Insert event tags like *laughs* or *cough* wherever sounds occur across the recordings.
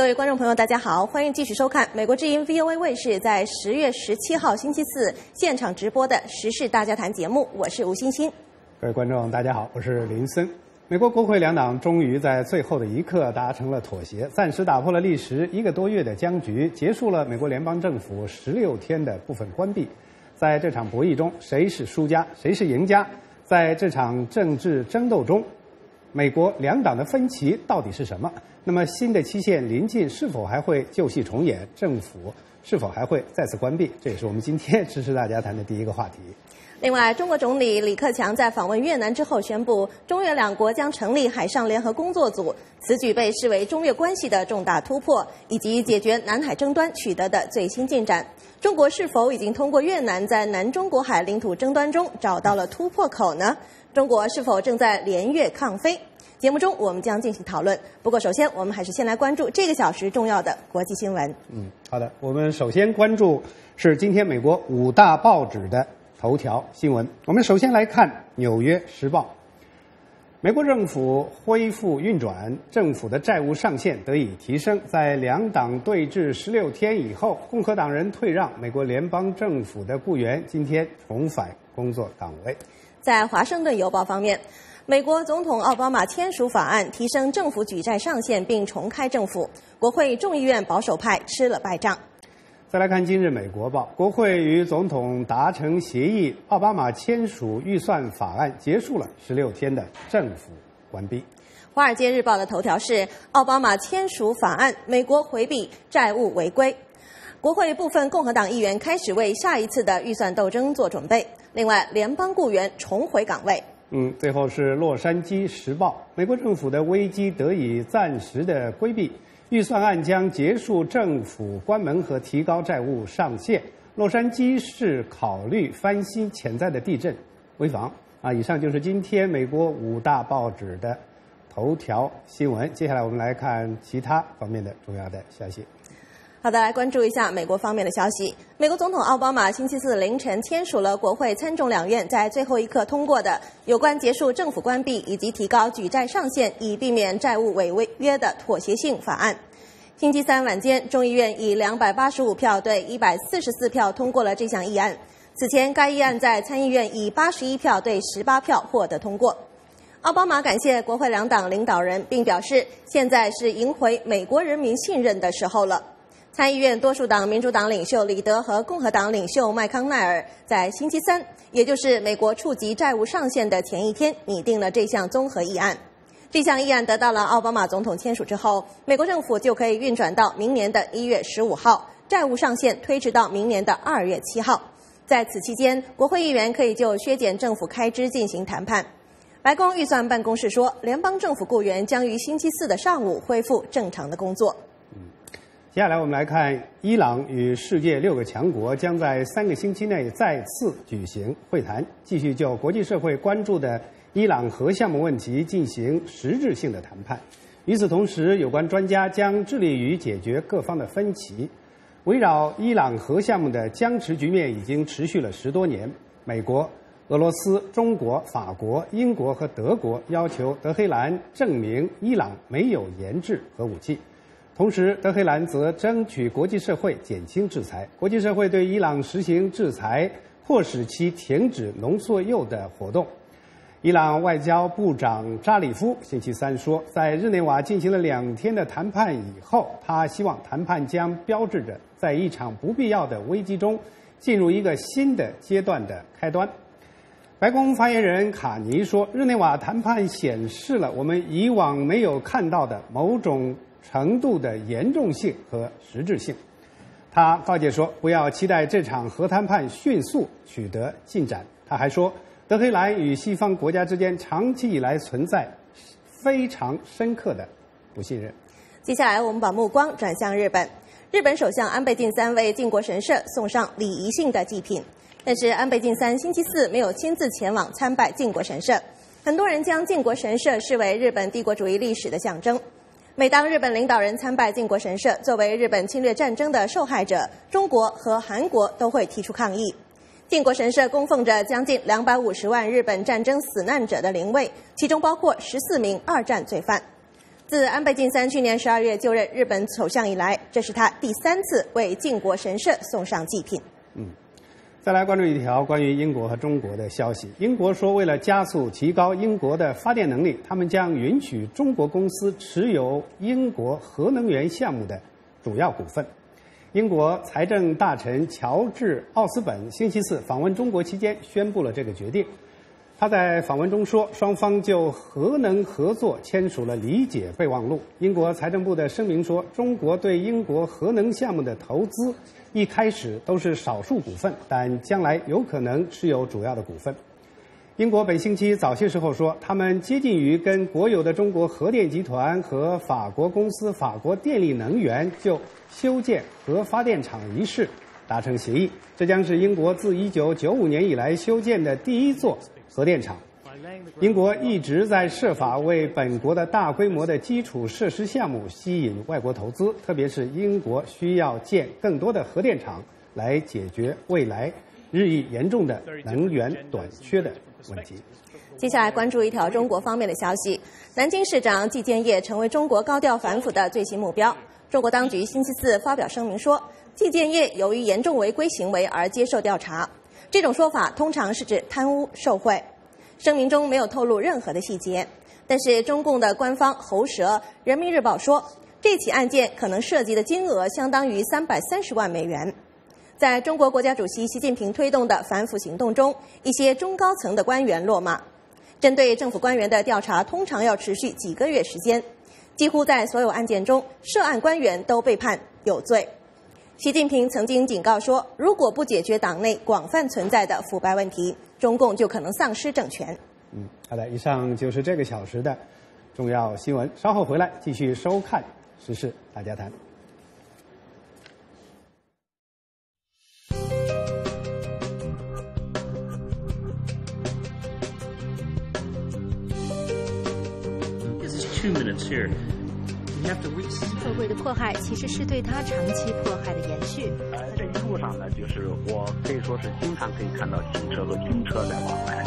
各位观众朋友，大家好，欢迎继续收看美国之音 VOA 卫视在十月十七号星期四现场直播的时事大家谈节目，我是吴欣欣。各位观众，大家好，我是林森。美国国会两党终于在最后的一刻达成了妥协，暂时打破了历时一个多月的僵局，结束了美国联邦政府十六天的部分关闭。在这场博弈中，谁是输家，谁是赢家？在这场政治争斗中，美国两党的分歧到底是什么？那么新的期限临近，是否还会旧戏重演？政府是否还会再次关闭？这也是我们今天支持大家谈的第一个话题。另外，中国总理李克强在访问越南之后宣布，中越两国将成立海上联合工作组。此举被视为中越关系的重大突破，以及解决南海争端取得的最新进展。中国是否已经通过越南在南中国海领土争端中找到了突破口呢？中国是否正在联越抗非？节目中我们将进行讨论。不过，首先我们还是先来关注这个小时重要的国际新闻。嗯，好的，我们首先关注是今天美国五大报纸的。头条新闻，我们首先来看《纽约时报》。美国政府恢复运转，政府的债务上限得以提升。在两党对峙十六天以后，共和党人退让，美国联邦政府的雇员今天重返工作岗位。在《华盛顿邮报》方面，美国总统奥巴马签署法案，提升政府举债上限，并重开政府。国会众议院保守派吃了败仗。再来看今日美国报，国会与总统达成协议，奥巴马签署预算法案，结束了十六天的政府关闭。华尔街日报的头条是奥巴马签署法案，美国回避债务违规。国会部分共和党议员开始为下一次的预算斗争做准备。另外，联邦雇员重回岗位。嗯，最后是洛杉矶时报，美国政府的危机得以暂时的规避。预算案将结束政府关门和提高债务上限。洛杉矶市考虑翻新潜在的地震危房。啊，以上就是今天美国五大报纸的头条新闻。接下来我们来看其他方面的重要的消息。好的，来关注一下美国方面的消息。美国总统奥巴马星期四凌晨签署了国会参众两院在最后一刻通过的有关结束政府关闭以及提高举债上限以避免债务违约的妥协性法案。星期三晚间，众议院以两百八十五票对一百四十四票通过了这项议案。此前，该议案在参议院以八十一票对十八票获得通过。奥巴马感谢国会两党领导人，并表示现在是赢回美国人民信任的时候了。参议院多数党民主党领袖李德和共和党领袖麦康奈尔在星期三，也就是美国触及债务上限的前一天，拟定了这项综合议案。这项议案得到了奥巴马总统签署之后，美国政府就可以运转到明年的一月十五号，债务上限推迟到明年的二月七号。在此期间，国会议员可以就削减政府开支进行谈判。白宫预算办公室说，联邦政府雇员将于星期四的上午恢复正常的工作。接下来我们来看，伊朗与世界六个强国将在三个星期内再次举行会谈，继续就国际社会关注的。伊朗核项目问题进行实质性的谈判。与此同时，有关专家将致力于解决各方的分歧。围绕伊朗核项目的僵持局面已经持续了十多年。美国、俄罗斯、中国、法国、英国和德国要求德黑兰证明伊朗没有研制核武器，同时德黑兰则争取国际社会减轻制裁。国际社会对伊朗实行制裁，迫使其停止浓缩铀的活动。伊朗外交部长扎里夫星期三说，在日内瓦进行了两天的谈判以后，他希望谈判将标志着在一场不必要的危机中进入一个新的阶段的开端。白宫发言人卡尼说，日内瓦谈判显示了我们以往没有看到的某种程度的严重性和实质性。他告诫说，不要期待这场核谈判迅速取得进展。他还说。德黑兰与西方国家之间长期以来存在非常深刻的不信任。接下来，我们把目光转向日本。日本首相安倍晋三为靖国神社送上礼仪性的祭品，但是安倍晋三星期四没有亲自前往参拜靖国神社。很多人将靖国神社视为日本帝国主义历史的象征。每当日本领导人参拜靖国神社，作为日本侵略战争的受害者，中国和韩国都会提出抗议。靖国神社供奉着将近两百五十万日本战争死难者的灵位，其中包括十四名二战罪犯。自安倍晋三去年十二月就任日本首相以来，这是他第三次为靖国神社送上祭品。嗯，再来关注一条关于英国和中国的消息。英国说，为了加速提高英国的发电能力，他们将允许中国公司持有英国核能源项目的主要股份。英国财政大臣乔治·奥斯本星期四访问中国期间宣布了这个决定。他在访问中说，双方就核能合作签署了理解备忘录。英国财政部的声明说，中国对英国核能项目的投资一开始都是少数股份，但将来有可能持有主要的股份。英国本星期早些时候说，他们接近于跟国有的中国核电集团和法国公司法国电力能源就修建核发电厂一事达成协议。这将是英国自1995年以来修建的第一座。核电厂，英国一直在设法为本国的大规模的基础设施项目吸引外国投资，特别是英国需要建更多的核电厂来解决未来日益严重的能源短缺的问题。接下来关注一条中国方面的消息：南京市长季建业成为中国高调反腐的最新目标。中国当局星期四发表声明说，季建业由于严重违规行为而接受调查。这种说法通常是指贪污受贿，声明中没有透露任何的细节。但是中共的官方喉舌《人民日报》说，这起案件可能涉及的金额相当于三百三十万美元。在中国国家主席习近平推动的反腐行动中，一些中高层的官员落马。针对政府官员的调查通常要持续几个月时间，几乎在所有案件中，涉案官员都被判有罪。习近平曾经警告说，如果不解决党内广泛存在的腐败问题，中共就可能丧失政权。嗯，好的，以上就是这个小时的重要新闻。稍后回来继续收看《时事大家谈》。Two minutes here. 特贵 *laughs* 的迫害其实是对他长期迫害的延续。呃这一路上呢就是我可以说是经常可以看到警车和军车在往来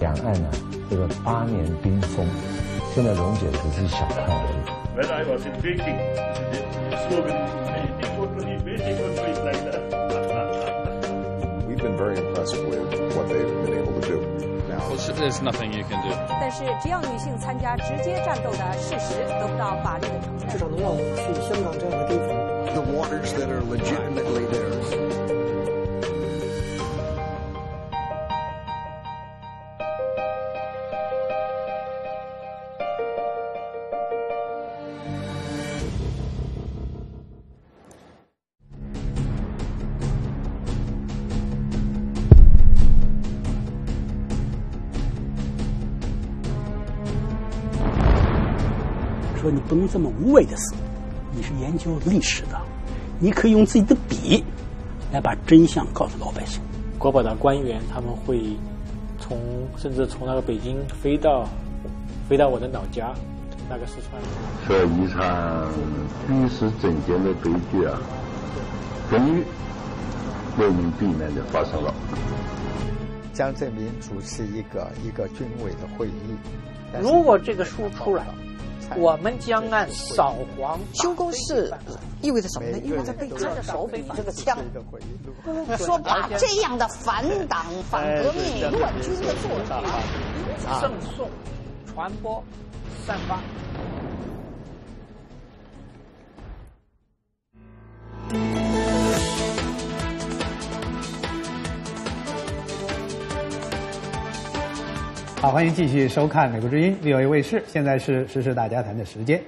两岸呢这个八年冰封现在溶解成是小看了 we've been very impressed with what they've been able to do. There's nothing you can do. 但是，只要女性参加直接战斗的事实得不到法律的承认，至少能让我们去香港这样的地方。The waters that are legitimately theirs. 这么无谓的事，你是研究历史的，你可以用自己的笔来把真相告诉老百姓。国宝的官员他们会从甚至从那个北京飞到飞到我的老家那个四川。这一场历史整奸的悲剧啊，终于为民避免的发生了。江泽民主持一个一个军委的会议，如果这个书出来。我们将按扫黄修公式意味着什么呢？意味着被抓着手柄这个枪，说把这样的反党、反革命、乱军的作者赠送、传播、散发。好，欢迎继续收看美国之音 VOA 卫视。现在是时事大家谈的时间。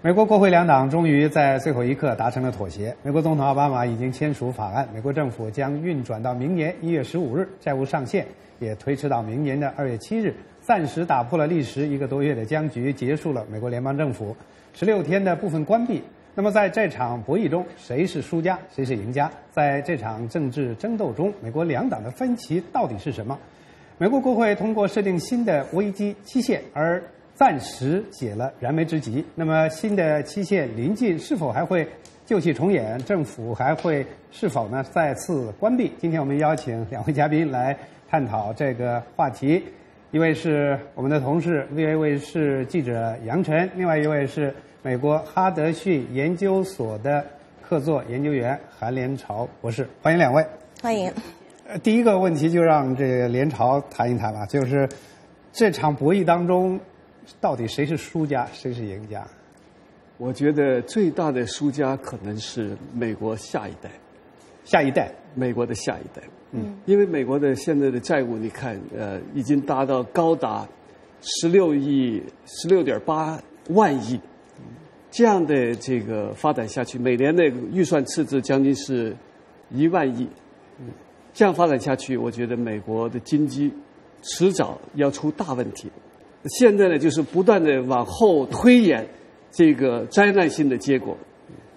美国国会两党终于在最后一刻达成了妥协。美国总统奥巴马已经签署法案，美国政府将运转到明年一月十五日，债务上限也推迟到明年的二月七日，暂时打破了历时一个多月的僵局，结束了美国联邦政府十六天的部分关闭。那么，在这场博弈中，谁是输家，谁是赢家？在这场政治争斗中，美国两党的分歧到底是什么？美国国会通过设定新的危机期限，而暂时解了燃眉之急。那么新的期限临近，是否还会旧戏重演？政府还会是否呢再次关闭？今天我们邀请两位嘉宾来探讨这个话题。一位是我们的同事，V A 卫视记者杨晨，另外一位是美国哈德逊研究所的客座研究员韩连朝博士。欢迎两位。欢迎。呃，第一个问题就让这个连朝谈一谈吧，就是这场博弈当中，到底谁是输家，谁是赢家？我觉得最大的输家可能是美国下一代，下一代，美国的下一代。嗯，因为美国的现在的债务，你看，呃，已经达到高达十六亿、十六点八万亿，这样的这个发展下去，每年的预算赤字将近是一万亿。嗯，这样发展下去，我觉得美国的经济迟早要出大问题。现在呢，就是不断的往后推演。这个灾难性的结果，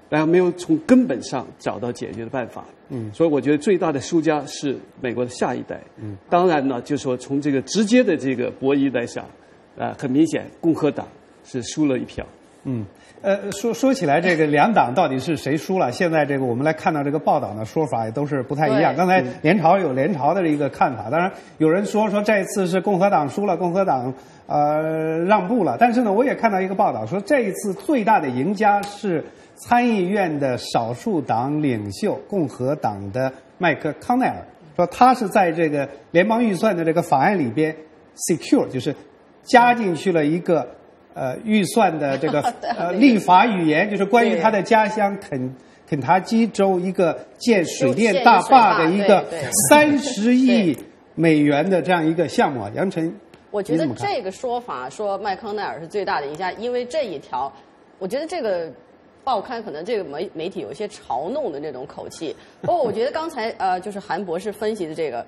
然后没有从根本上找到解决的办法。嗯，所以我觉得最大的输家是美国的下一代。嗯，当然呢，就说从这个直接的这个博弈来讲，啊，很明显共和党是输了一票。嗯，呃，说说起来，这个两党到底是谁输了？现在这个我们来看到这个报道的说法也都是不太一样。刚才联朝有联朝的一个看法，当然有人说说这一次是共和党输了，共和党。呃，让步了。但是呢，我也看到一个报道说，这一次最大的赢家是参议院的少数党领袖共和党的麦克康奈尔，说他是在这个联邦预算的这个法案里边 secure，就是加进去了一个呃预算的这个 *laughs* 呃立法语言，就是关于他的家乡肯肯塔基州一个建水电大坝的一个三十亿美元的这样一个项目啊，杨晨。我觉得这个说法说麦康奈尔是最大的赢家，因为这一条，我觉得这个报刊可能这个媒媒体有一些嘲弄的那种口气。不过我觉得刚才呃，就是韩博士分析的这个，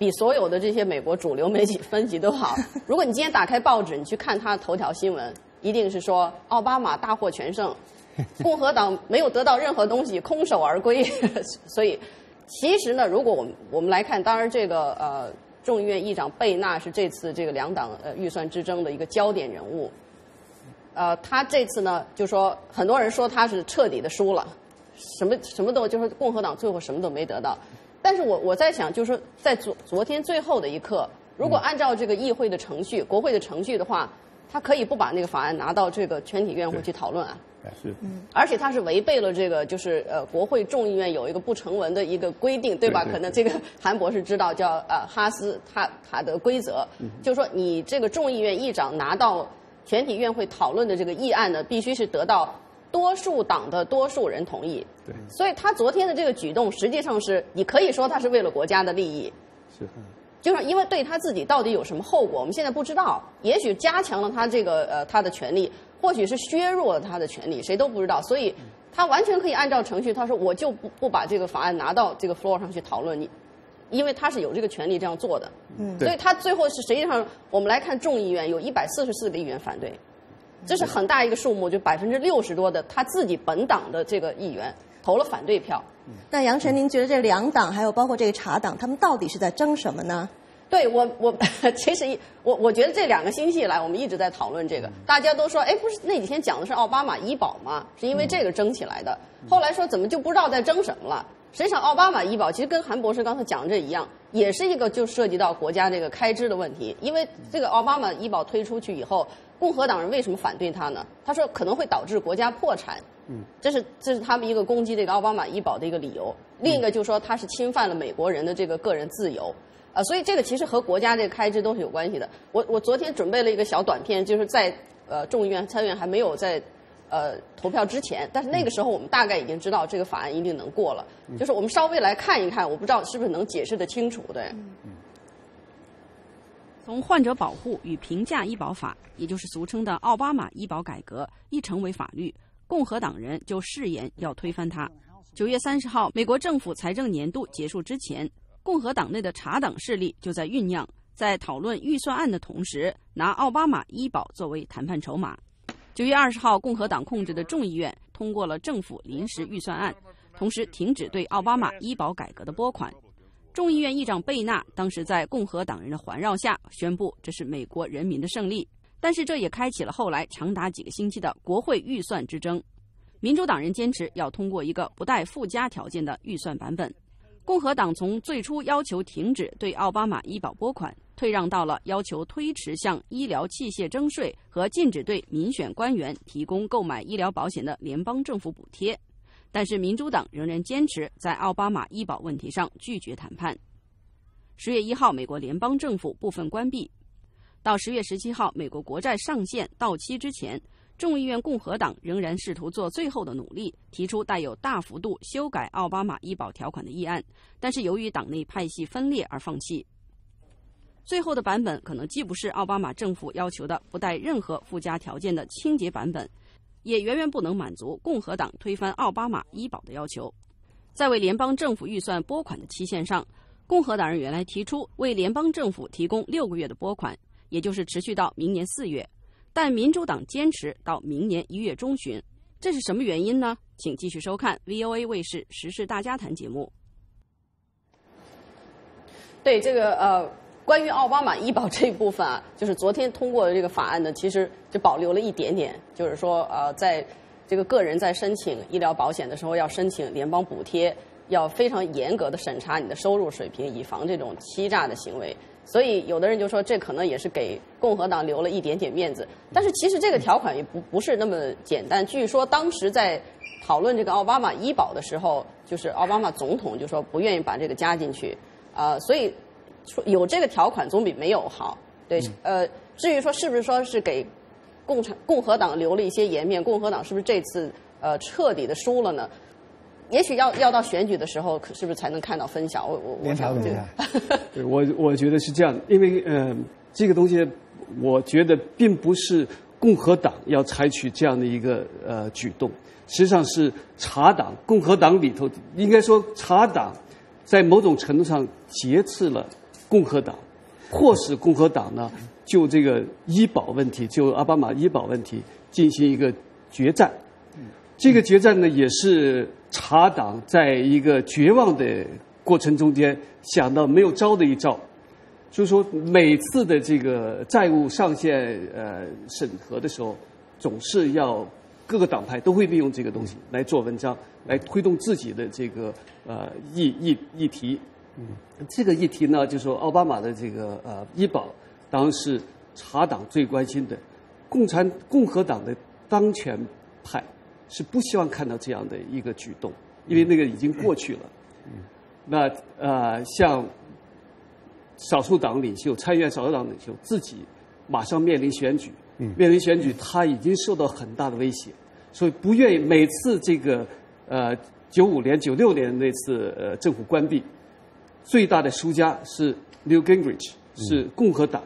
比所有的这些美国主流媒体分析都好。*laughs* 如果你今天打开报纸，你去看他的头条新闻，一定是说奥巴马大获全胜，*laughs* 共和党没有得到任何东西，空手而归。*laughs* 所以其实呢，如果我们我们来看，当然这个呃。众议院议长贝纳是这次这个两党呃预算之争的一个焦点人物，呃，他这次呢就说很多人说他是彻底的输了，什么什么都就是共和党最后什么都没得到，但是我我在想就是说在昨昨天最后的一刻，如果按照这个议会的程序、国会的程序的话，他可以不把那个法案拿到这个全体院会去讨论啊。是，而且他是违背了这个，就是呃，国会众议院有一个不成文的一个规定，对吧？可能这个韩博士知道，叫呃哈斯塔塔的规则，就是说你这个众议院议长拿到全体院会讨论的这个议案呢，必须是得到多数党的多数人同意。对，所以他昨天的这个举动，实际上是你可以说他是为了国家的利益。是。就是因为对他自己到底有什么后果，我们现在不知道。也许加强了他这个呃他的权利，或许是削弱了他的权利，谁都不知道。所以，他完全可以按照程序，他说我就不不把这个法案拿到这个 floor 上去讨论你，因为他是有这个权利这样做的。嗯，所以他最后是实际上我们来看众议院有一百四十四个议员反对，这是很大一个数目，就百分之六十多的他自己本党的这个议员投了反对票。那杨晨，您觉得这两党还有包括这个茶党，他们到底是在争什么呢？对我，我 *laughs* 其实我我觉得这两个星期以来，我们一直在讨论这个。大家都说，哎，不是那几天讲的是奥巴马医保吗？是因为这个争起来的。后来说怎么就不知道在争什么了？实际上，奥巴马医保其实跟韩博士刚才讲的这一样，也是一个就涉及到国家这个开支的问题。因为这个奥巴马医保推出去以后，共和党人为什么反对他呢？他说可能会导致国家破产。嗯，这是这是他们一个攻击这个奥巴马医保的一个理由。另一个就是说他是侵犯了美国人的这个个人自由。啊，所以这个其实和国家这个开支都是有关系的。我我昨天准备了一个小短片，就是在呃众议院参议院还没有在呃投票之前，但是那个时候我们大概已经知道这个法案一定能过了。就是我们稍微来看一看，我不知道是不是能解释得清楚，对。从患者保护与评价医保法，也就是俗称的奥巴马医保改革一成为法律，共和党人就誓言要推翻它。九月三十号，美国政府财政年度结束之前。共和党内的查党势力就在酝酿，在讨论预算案的同时，拿奥巴马医保作为谈判筹码。九月二十号，共和党控制的众议院通过了政府临时预算案，同时停止对奥巴马医保改革的拨款。众议院议长贝纳当时在共和党人的环绕下宣布，这是美国人民的胜利。但是这也开启了后来长达几个星期的国会预算之争。民主党人坚持要通过一个不带附加条件的预算版本。共和党从最初要求停止对奥巴马医保拨款，退让到了要求推迟向医疗器械征税和禁止对民选官员提供购买医疗保险的联邦政府补贴。但是民主党仍然坚持在奥巴马医保问题上拒绝谈判。十月一号，美国联邦政府部分关闭，到十月十七号，美国国债上限到期之前，众议院共和党仍然试图做最后的努力，提出带有大幅度修改奥巴马医保条款的议案，但是由于党内派系分裂而放弃。最后的版本可能既不是奥巴马政府要求的不带任何附加条件的清洁版本。也远远不能满足共和党推翻奥巴马医保的要求。在为联邦政府预算拨款的期限上，共和党人原来提出为联邦政府提供六个月的拨款，也就是持续到明年四月，但民主党坚持到明年一月中旬。这是什么原因呢？请继续收看 VOA 卫视《时事大家谈》节目。对这个呃。关于奥巴马医保这一部分啊，就是昨天通过的这个法案呢，其实就保留了一点点，就是说呃，在这个个人在申请医疗保险的时候，要申请联邦补贴，要非常严格的审查你的收入水平，以防这种欺诈的行为。所以有的人就说，这可能也是给共和党留了一点点面子。但是其实这个条款也不不是那么简单。据说当时在讨论这个奥巴马医保的时候，就是奥巴马总统就说不愿意把这个加进去，啊，所以。有这个条款总比没有好，对，呃，至于说是不是说是给共产共和党留了一些颜面，共和党是不是这次呃彻底的输了呢？也许要要到选举的时候，是不是才能看到分晓？我我连朝怎么样？*laughs* 对我我觉得是这样，因为呃，这个东西我觉得并不是共和党要采取这样的一个呃举动，实际上是查党共和党里头应该说查党在某种程度上劫持了。共和党迫使共和党呢，就这个医保问题，就奥巴马医保问题进行一个决战。这个决战呢，也是查党在一个绝望的过程中间想到没有招的一招，就是说每次的这个债务上限呃审核的时候，总是要各个党派都会利用这个东西来做文章，来推动自己的这个呃议议议题。嗯，这个议题呢，就说奥巴马的这个呃医保，当然是茶党最关心的，共产共和党的当权派是不希望看到这样的一个举动，因为那个已经过去了。嗯，那呃，像少数党领袖、参议院少数党领袖自己马上面临选举，面临选举，他已经受到很大的威胁，所以不愿意每次这个呃九五年、九六年那次呃政府关闭。最大的输家是 New Gingrich，是共和党，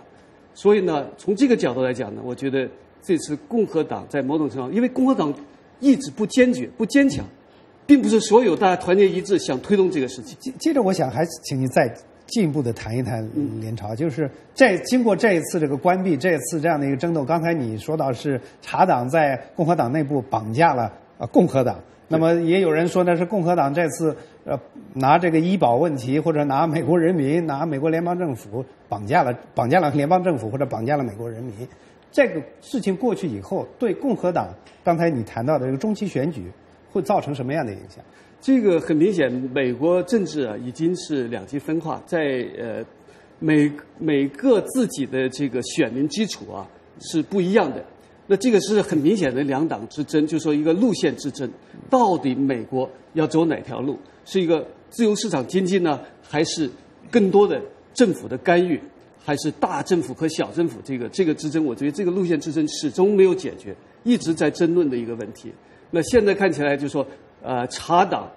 所以呢，从这个角度来讲呢，我觉得这次共和党在某种程度上，因为共和党意志不坚决、不坚强，并不是所有大家团结一致想推动这个事情。接接着，我想还请你再进一步的谈一谈联朝，就是这经过这一次这个关闭，这一次这样的一个争斗，刚才你说到是茶党在共和党内部绑架了呃共和党。那么也有人说呢，是共和党这次呃拿这个医保问题，或者拿美国人民、拿美国联邦政府绑架了绑架了联邦政府，或者绑架了美国人民。这个事情过去以后，对共和党刚才你谈到的这个中期选举会造成什么样的影响？这个很明显，美国政治啊已经是两极分化，在呃每每个自己的这个选民基础啊是不一样的。那这个是很明显的两党之争，就说一个路线之争，到底美国要走哪条路？是一个自由市场经济呢，还是更多的政府的干预，还是大政府和小政府？这个这个之争，我觉得这个路线之争始终没有解决，一直在争论的一个问题。那现在看起来，就说呃，查党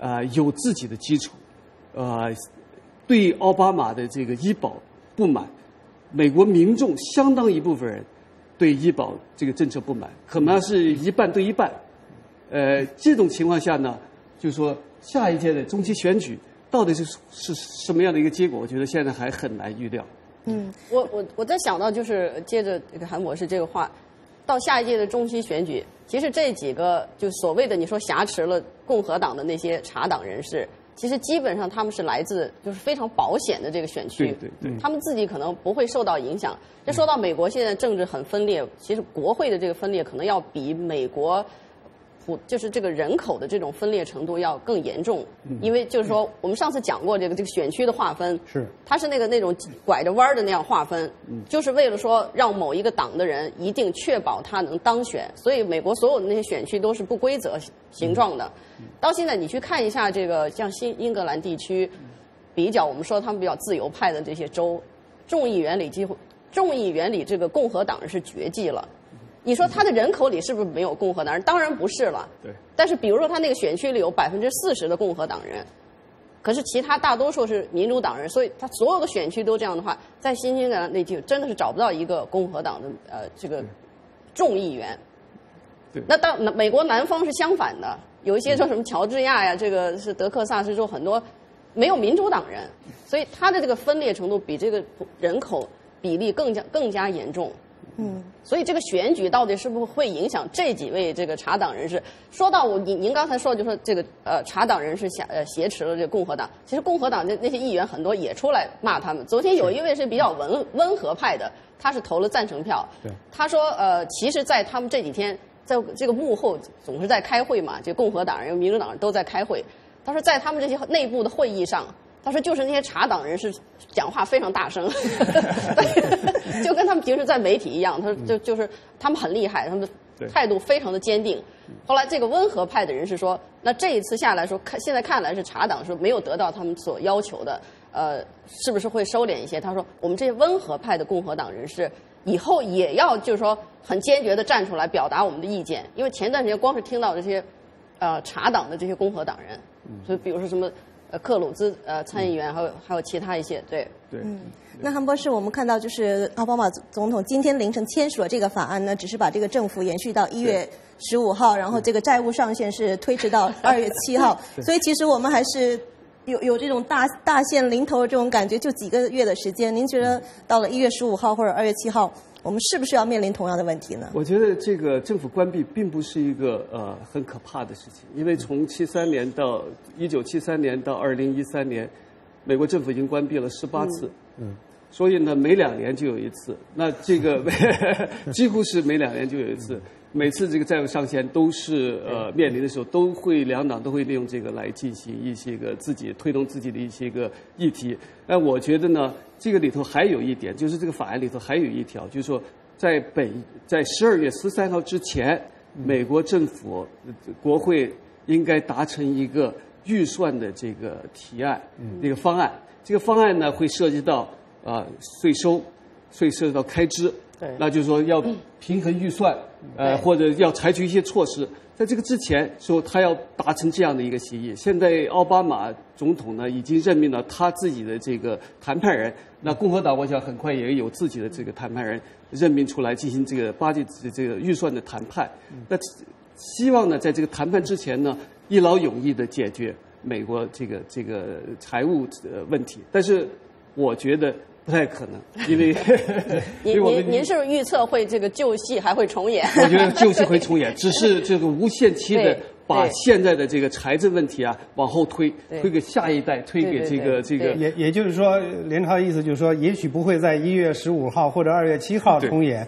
啊有自己的基础，呃，对奥巴马的这个医保不满，美国民众相当一部分人。对医保这个政策不满，可能是一半对一半。呃，这种情况下呢，就是说下一届的中期选举到底是是什么样的一个结果？我觉得现在还很难预料。嗯，我我我在想到就是接着韩博士这个话，到下一届的中期选举，其实这几个就所谓的你说挟持了共和党的那些查党人士。其实基本上他们是来自就是非常保险的这个选区，对对对，他们自己可能不会受到影响。这说到美国现在政治很分裂，其实国会的这个分裂可能要比美国普就是这个人口的这种分裂程度要更严重，因为就是说我们上次讲过这个这个选区的划分，是。它是那个那种拐着弯儿的那样划分，就是为了说让某一个党的人一定确保他能当选，所以美国所有的那些选区都是不规则形状的。到现在你去看一下这个像新英格兰地区，比较我们说他们比较自由派的这些州，众议员里几乎众议员里这个共和党人是绝迹了。你说他的人口里是不是没有共和党人？当然不是了。对。但是比如说他那个选区里有百分之四十的共和党人，可是其他大多数是民主党人，所以他所有的选区都这样的话，在新英格兰那地真的是找不到一个共和党的呃这个众议员。对。那到美国南方是相反的，有一些说什么乔治亚呀，这个是德克萨斯州很多没有民主党人，所以他的这个分裂程度比这个人口比例更加更加严重。嗯，所以这个选举到底是不是会影响这几位这个查党人士？说到我，您您刚才说就说这个呃查党人士挟呃挟持了这个共和党，其实共和党那那些议员很多也出来骂他们。昨天有一位是比较温温和派的，他是投了赞成票。对，他说呃，其实，在他们这几天在这个幕后总是在开会嘛，就共和党人、民主党人都在开会。他说在他们这些内部的会议上。他说：“就是那些查党人士讲话非常大声，*laughs* 就跟他们平时在媒体一样。他说就就是他们很厉害，他们的态度非常的坚定。后来这个温和派的人士说，那这一次下来说，看现在看来是查党是没有得到他们所要求的，呃，是不是会收敛一些？他说我们这些温和派的共和党人士以后也要就是说很坚决的站出来表达我们的意见，因为前段时间光是听到这些呃查党的这些共和党人，所以比如说什么。”呃，克鲁兹呃参议员，还有还有其他一些，对对。嗯，那韩博士，我们看到就是奥巴马总统今天凌晨签署了这个法案呢，只是把这个政府延续到一月十五号，然后这个债务上限是推迟到二月七号，所以其实我们还是有有这种大大限临头的这种感觉，就几个月的时间。您觉得到了一月十五号或者二月七号？我们是不是要面临同样的问题呢？我觉得这个政府关闭并不是一个呃很可怕的事情，因为从七三年到一九七三年到二零一三年，美国政府已经关闭了十八次，嗯，所以呢每两年就有一次，那这个 *laughs* 几乎是每两年就有一次。每次这个债务上限都是呃面临的时候，都会两党都会利用这个来进行一些个自己推动自己的一些个议题。那我觉得呢，这个里头还有一点，就是这个法案里头还有一条，就是说在本在十二月十三号之前，美国政府国会应该达成一个预算的这个提案，那个方案。这个方案呢会涉及到啊税收，所以涉及到开支。那就是说要平衡预算，呃，或者要采取一些措施。在这个之前，说他要达成这样的一个协议。现在奥巴马总统呢，已经任命了他自己的这个谈判人。那共和党，我想很快也有自己的这个谈判人任命出来进行这个巴结这个预算的谈判。那希望呢，在这个谈判之前呢，一劳永逸的解决美国这个这个财务问题。但是，我觉得。不太可能，因为 *laughs* 您您您是不是预测会这个旧戏还会重演？我觉得旧戏会重演，*laughs* 只是这个无限期的把现在的这个财政问题啊往后推，推给下一代，推给这个这个。也也就是说，连超的意思就是说，也许不会在一月十五号或者二月七号重演，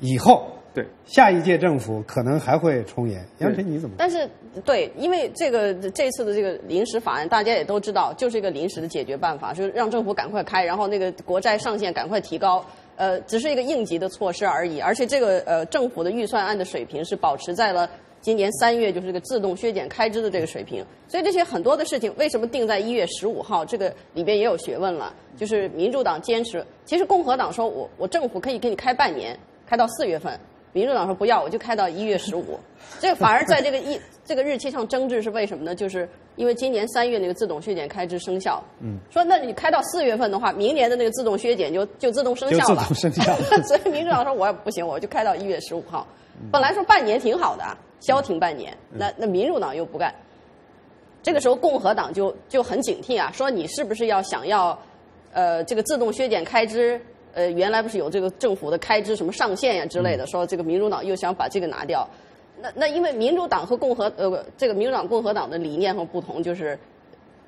以后。对，下一届政府可能还会重演。杨晨，你怎么？但是，对，因为这个这次的这个临时法案，大家也都知道，就是一个临时的解决办法，就是让政府赶快开，然后那个国债上限赶快提高。呃，只是一个应急的措施而已。而且，这个呃，政府的预算案的水平是保持在了今年三月，就是这个自动削减开支的这个水平。所以，这些很多的事情，为什么定在一月十五号？这个里边也有学问了。就是民主党坚持，其实共和党说我我政府可以给你开半年，开到四月份。民主党说不要，我就开到一月十五，这反而在这个一这个日期上争执是为什么呢？就是因为今年三月那个自动削减开支生效，嗯，说那你开到四月份的话，明年的那个自动削减就就自动生效了，生效。所以民主党说我也不行，我就开到一月十五号。本来说半年挺好的，消停半年，那那民主党又不干，这个时候共和党就就很警惕啊，说你是不是要想要，呃，这个自动削减开支。呃，原来不是有这个政府的开支什么上限呀之类的，说这个民主党又想把这个拿掉，那那因为民主党和共和呃这个民主党共和党的理念和不同，就是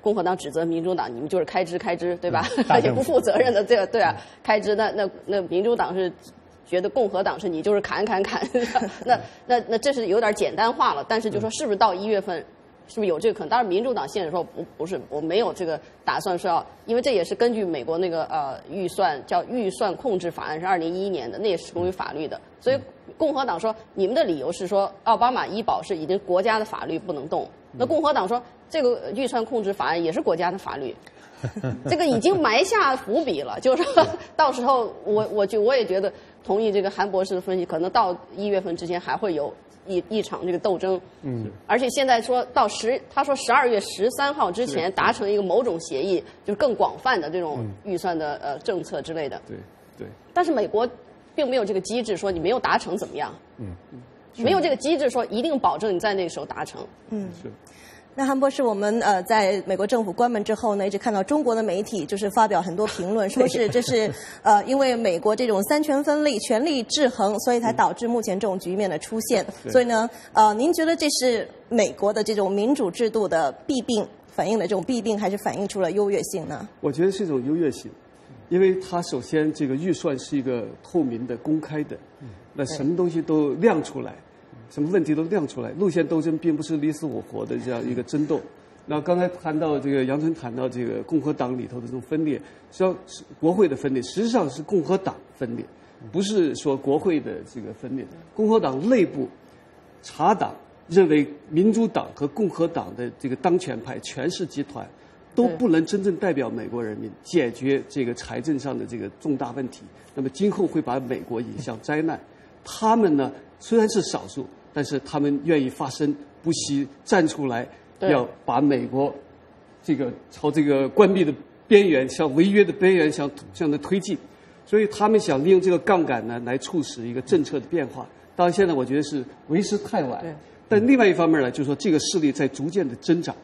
共和党指责民主党你们就是开支开支对吧？*laughs* 而且不负责任的这个对啊开支，那那那民主党是觉得共和党是你就是砍砍砍，*laughs* 那那那这是有点简单化了。但是就说是不是到一月份，是不是有这个可能？当然，民主党现在说不不是，我没有这个打算说要，因为这也是根据美国那个呃预算叫预算控制法案是二零一一年的，那也是属于法律的。所以共和党说你们的理由是说奥巴马医保是已经国家的法律不能动，那共和党说这个预算控制法案也是国家的法律。*laughs* 这个已经埋下伏笔了，就是说 *laughs* 到时候我我就我也觉得同意这个韩博士的分析，可能到一月份之前还会有一一场这个斗争。嗯，而且现在说到十，他说十二月十三号之前达成一个某种协议，就是更广泛的这种预算的呃政策之类的。对对。但是美国并没有这个机制说你没有达成怎么样。嗯。没有这个机制说一定保证你在那个时候达成。嗯。是。那韩博士，我们呃，在美国政府关门之后呢，一直看到中国的媒体就是发表很多评论，说是 *laughs* 这是呃，因为美国这种三权分立、权力制衡，所以才导致目前这种局面的出现。所以呢，呃，您觉得这是美国的这种民主制度的弊病，反映了这种弊病，还是反映出了优越性呢？我觉得是一种优越性，因为它首先这个预算是一个透明的、公开的，那什么东西都亮出来。什么问题都亮出来，路线斗争并不是你死我活的这样一个争斗。那刚才谈到这个杨春谈到这个共和党里头的这种分裂，实际上是国会的分裂，实际上是共和党分裂，不是说国会的这个分裂。共和党内部查党认为民主党和共和党的这个当权派权势集团都不能真正代表美国人民解决这个财政上的这个重大问题，那么今后会把美国引向灾难。他们呢虽然是少数。但是他们愿意发声，不惜站出来，要把美国这个朝这个关闭的边缘，向违约的边缘向向它推进。所以他们想利用这个杠杆呢，来促使一个政策的变化。当然，现在我觉得是为时太晚。但另外一方面呢，就是说这个势力在逐渐的增长，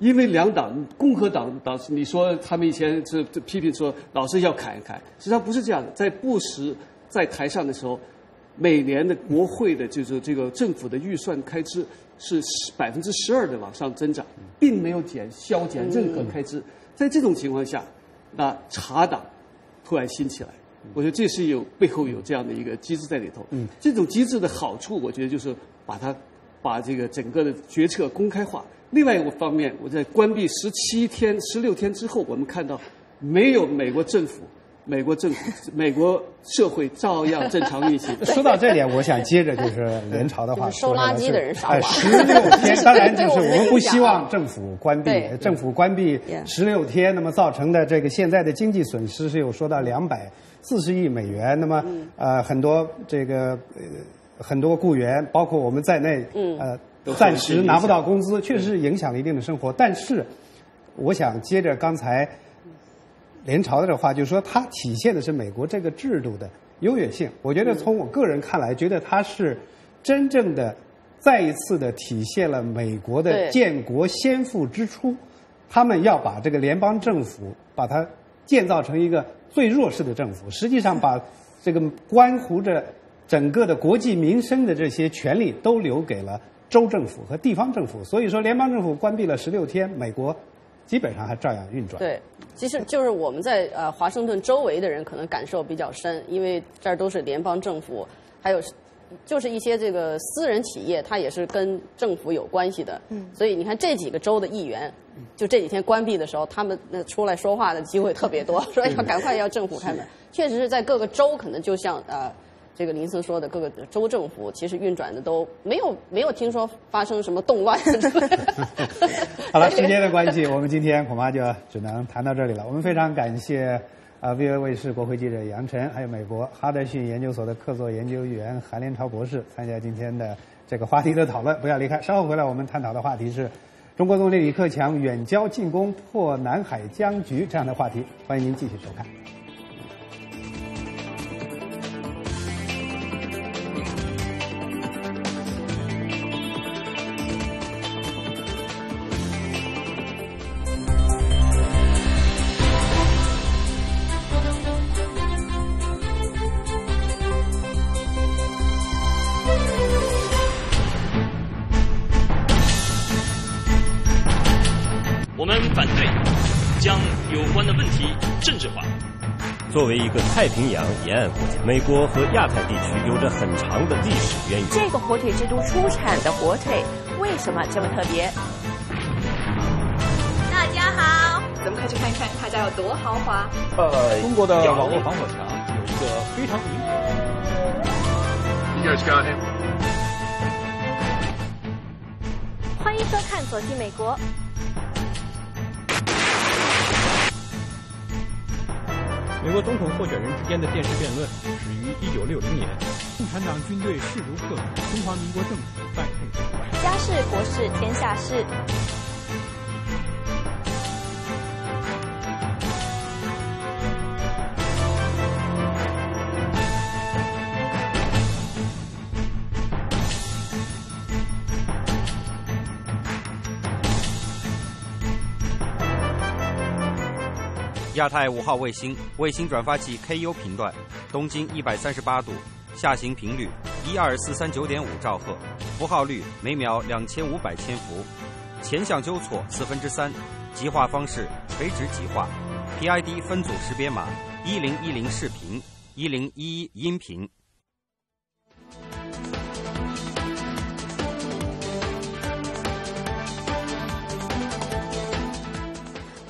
因为两党，共和党党，你说他们以前是批评说老是要砍一砍，实际上不是这样的。在布什在台上的时候。每年的国会的就是这个政府的预算开支是百分之十二的往上增长，并没有减削减任何开支。在这种情况下，那查党突然兴起来，我觉得这是有背后有这样的一个机制在里头。这种机制的好处，我觉得就是把它把这个整个的决策公开化。另外一个方面，我在关闭十七天、十六天之后，我们看到没有美国政府。美国政府、美国社会照样正常运行。*laughs* 说到这点，我想接着就是联朝的话收垃圾的人少。十六天，*laughs* 当然就是我们不希望政府关闭，政府关闭十六天，那么造成的这个现在的经济损失是有说到两百四十亿美元。那么呃，很多这个呃很多雇员，包括我们在内，呃，暂时拿不到工资，确实是影响了一定的生活。但是，我想接着刚才。联朝的这话，就是说它体现的是美国这个制度的优越性。我觉得从我个人看来，觉得它是真正的再一次的体现了美国的建国先父之初，他们要把这个联邦政府把它建造成一个最弱势的政府，实际上把这个关乎着整个的国计民生的这些权利都留给了州政府和地方政府。所以说，联邦政府关闭了十六天，美国。基本上还照样运转。对，其实就是我们在呃华盛顿周围的人可能感受比较深，因为这儿都是联邦政府，还有就是一些这个私人企业，它也是跟政府有关系的。嗯。所以你看这几个州的议员，就这几天关闭的时候，他们那出来说话的机会特别多，*laughs* 说要赶快要政府开门。确实是在各个州，可能就像呃。这个林森说的，各个州政府其实运转的都没有没有听说发生什么动乱。*laughs* 好了，时间的关系，我们今天恐怕就只能谈到这里了。我们非常感谢啊，VOA 卫视国会记者杨晨，还有美国哈德逊研究所的客座研究员韩连超博士参加今天的这个话题的讨论。不要离开，稍后回来我们探讨的话题是中国总理李克强远交近攻破南海僵局这样的话题。欢迎您继续收看。太平洋沿岸国家，美国和亚太地区有着很长的历史渊源。这个火腿之都出产的火腿为什么这么特别？大家好，咱们快去看看他家有多豪华。呃，中国的网络防火墙有一个非常明显。欢迎收看《走进美国》。美国总统候选人之间的电视辩论始于一九六零年。共产党军队势如破竹，中华民国政府败退失败。家事国事天下事。亚太五号卫星卫星转发器 KU 频段，东经一百三十八度，下行频率一二四三九点五兆赫，符号率每秒两千五百千伏，前向纠错四分之三，极化方式垂直极化，PID 分组识别码一零一零视频，一零一一音频。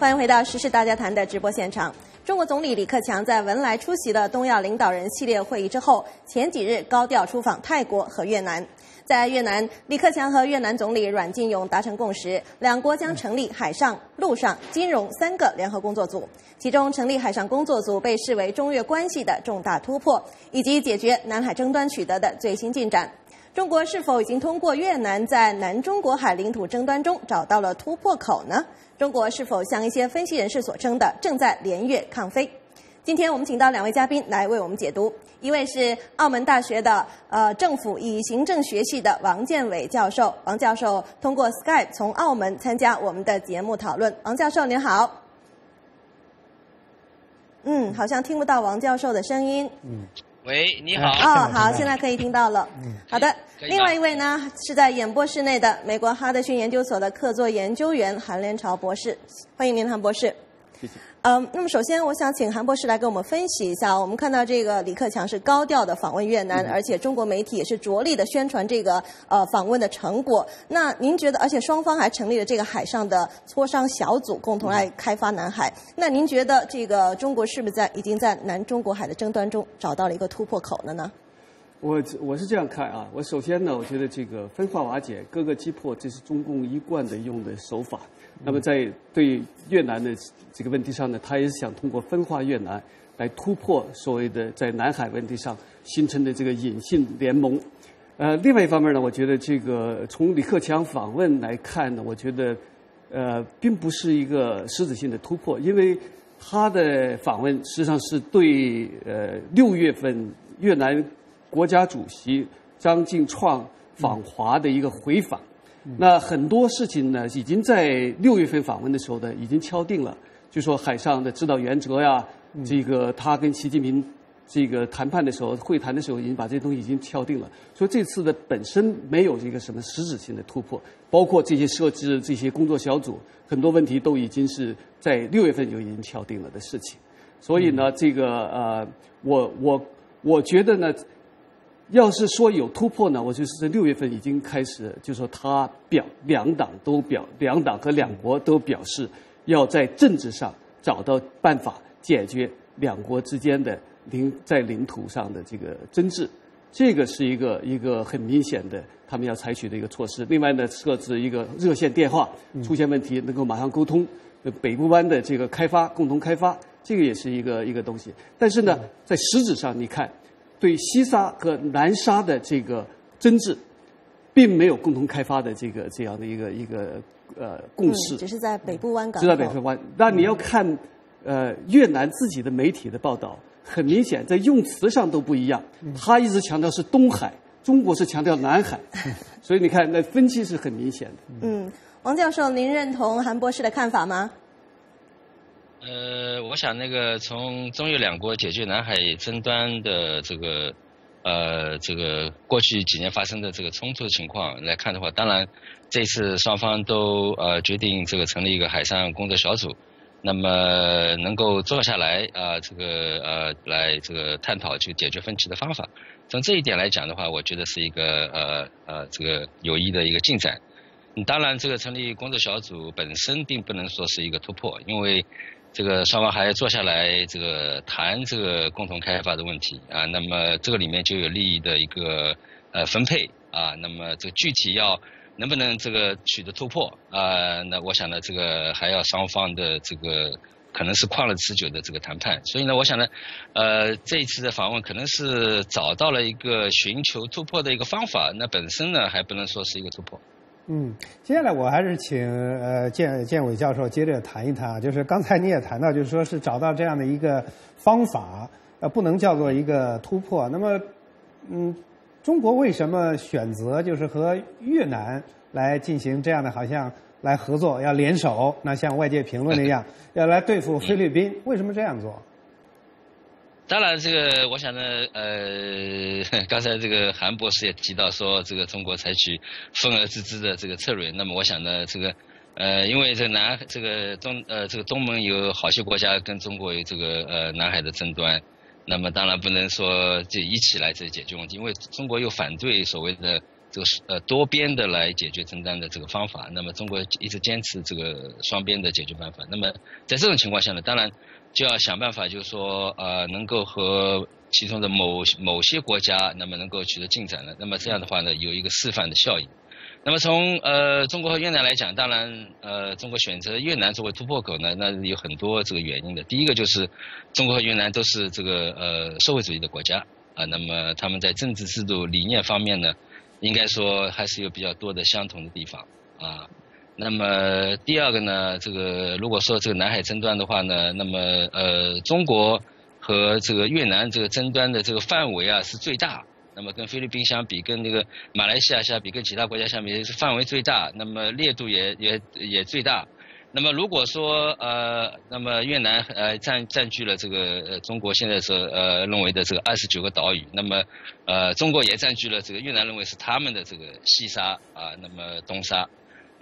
欢迎回到《时事大家谈》的直播现场。中国总理李克强在文莱出席了东亚领导人系列会议之后，前几日高调出访泰国和越南。在越南，李克强和越南总理阮晋勇达成共识，两国将成立海上、陆上、金融三个联合工作组。其中，成立海上工作组被视为中越关系的重大突破，以及解决南海争端取得的最新进展。中国是否已经通过越南在南中国海领土争端中找到了突破口呢？中国是否像一些分析人士所称的正在连越抗飞？今天我们请到两位嘉宾来为我们解读，一位是澳门大学的呃政府与行政学系的王建伟教授，王教授通过 Skype 从澳门参加我们的节目讨论。王教授您好。嗯，好像听不到王教授的声音。嗯，喂，你好。哦，好，现在可以听到了。嗯，好的。另外一位呢，是在演播室内的美国哈德逊研究所的客座研究员韩连朝博士，欢迎您，韩博士。谢谢。嗯，那么首先我想请韩博士来给我们分析一下，我们看到这个李克强是高调的访问越南，而且中国媒体也是着力的宣传这个呃访问的成果。那您觉得，而且双方还成立了这个海上的磋商小组，共同来开发南海。那您觉得这个中国是不是在已经在南中国海的争端中找到了一个突破口了呢？我我是这样看啊，我首先呢，我觉得这个分化瓦解、各个击破，这是中共一贯的用的手法。那么在对越南的这个问题上呢，他也是想通过分化越南来突破所谓的在南海问题上形成的这个隐性联盟。呃，另外一方面呢，我觉得这个从李克强访问来看呢，我觉得呃并不是一个实质性的突破，因为他的访问实际上是对呃六月份越南。国家主席张晋创访华的一个回访，那很多事情呢，已经在六月份访问的时候呢，已经敲定了。就说海上的指导原则呀，这个他跟习近平这个谈判的时候、会谈的时候，已经把这些东西已经敲定了。所以这次的本身没有一个什么实质性的突破，包括这些设置这些工作小组，很多问题都已经是在六月份就已经敲定了的事情。所以呢，这个呃，我我我觉得呢。要是说有突破呢，我就是在六月份已经开始，就说他表两党都表两党和两国都表示要在政治上找到办法解决两国之间的领在领土上的这个争执，这个是一个一个很明显的他们要采取的一个措施。另外呢，设置一个热线电话，出现问题能够马上沟通。北部湾的这个开发共同开发，这个也是一个一个东西。但是呢，在实质上你看。对西沙和南沙的这个争执，并没有共同开发的这个这样的一个一个呃共识。只是在北部湾港。只在北部湾。那你要看呃越南自己的媒体的报道，很明显在用词上都不一样。他一直强调是东海，中国是强调南海，*laughs* 所以你看那分歧是很明显的。嗯，王教授，您认同韩博士的看法吗？呃，我想那个从中越两国解决南海争端的这个，呃，这个过去几年发生的这个冲突情况来看的话，当然这次双方都呃决定这个成立一个海上工作小组，那么能够坐下来啊，这个呃来这个探讨去解决分歧的方法。从这一点来讲的话，我觉得是一个呃呃这个有益的一个进展。当然，这个成立工作小组本身并不能说是一个突破，因为这个双方还要坐下来这个谈这个共同开发的问题啊。那么这个里面就有利益的一个呃分配啊。那么这个具体要能不能这个取得突破啊？那我想呢，这个还要双方的这个可能是旷日持久的这个谈判。所以呢，我想呢，呃，这一次的访问可能是找到了一个寻求突破的一个方法。那本身呢，还不能说是一个突破。嗯，接下来我还是请呃建建伟教授接着谈一谈啊，就是刚才你也谈到，就是说是找到这样的一个方法，呃，不能叫做一个突破。那么，嗯，中国为什么选择就是和越南来进行这样的好像来合作，要联手？那像外界评论那样，*laughs* 要来对付菲律宾，为什么这样做？当然，这个我想呢，呃，*laughs* 刚才这个韩博士也提到说，这个中国采取分而治之的这个策略。那么，我想呢，这个呃，因为这南这个东呃这个东盟有好些国家跟中国有这个呃南海的争端，那么当然不能说就一起来这解决问题，因为中国又反对所谓的这个呃多边的来解决争端的这个方法。那么，中国一直坚持这个双边的解决办法。那么，在这种情况下呢，当然。就要想办法，就是说，呃，能够和其中的某某些国家，那么能够取得进展的，那么这样的话呢，有一个示范的效应。那么从呃中国和越南来讲，当然，呃，中国选择越南作为突破口呢，那有很多这个原因的。第一个就是中国和越南都是这个呃社会主义的国家啊，那么他们在政治制度理念方面呢，应该说还是有比较多的相同的地方啊。那么第二个呢，这个如果说这个南海争端的话呢，那么呃中国和这个越南这个争端的这个范围啊是最大，那么跟菲律宾相比，跟那个马来西亚相比，跟其他国家相比是范围最大，那么烈度也也也最大。那么如果说呃，那么越南呃占占据了这个中国现在是呃认为的这个二十九个岛屿，那么呃中国也占据了这个越南认为是他们的这个西沙啊，那么东沙。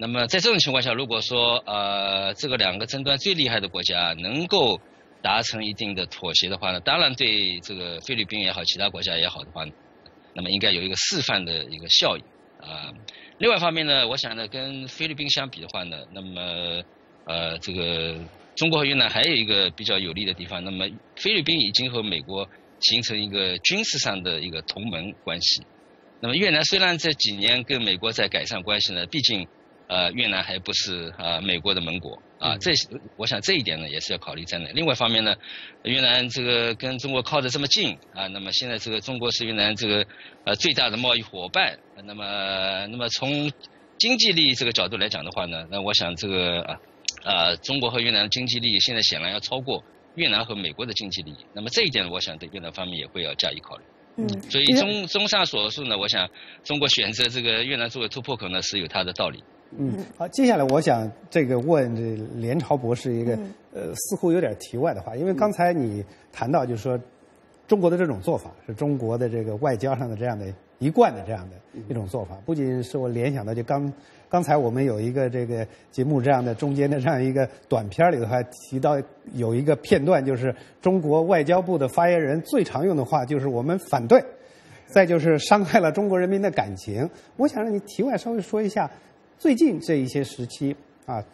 那么在这种情况下，如果说呃这个两个争端最厉害的国家能够达成一定的妥协的话呢，当然对这个菲律宾也好，其他国家也好的话，那么应该有一个示范的一个效应啊。另外一方面呢，我想呢，跟菲律宾相比的话呢，那么呃这个中国和越南还有一个比较有利的地方，那么菲律宾已经和美国形成一个军事上的一个同盟关系。那么越南虽然这几年跟美国在改善关系呢，毕竟。呃，越南还不是啊美国的盟国啊，这我想这一点呢也是要考虑在内。另外一方面呢，越南这个跟中国靠得这么近啊，那么现在这个中国是越南这个呃最大的贸易伙伴，那么那么从经济利益这个角度来讲的话呢，那我想这个啊啊中国和越南的经济利益现在显然要超过越南和美国的经济利益，那么这一点我想对越南方面也会要加以考虑。嗯，所以综综上所述呢，我想中国选择这个越南作为突破口呢是有它的道理。嗯，好，接下来我想这个问这连朝博士一个呃似乎有点题外的话，因为刚才你谈到就是说中国的这种做法是中国的这个外交上的这样的一贯的这样的一种做法，不仅是我联想到就刚刚才我们有一个这个节目这样的中间的这样一个短片里头还提到有一个片段，就是中国外交部的发言人最常用的话就是我们反对，再就是伤害了中国人民的感情。我想让你题外稍微说一下。最近这一些时期啊，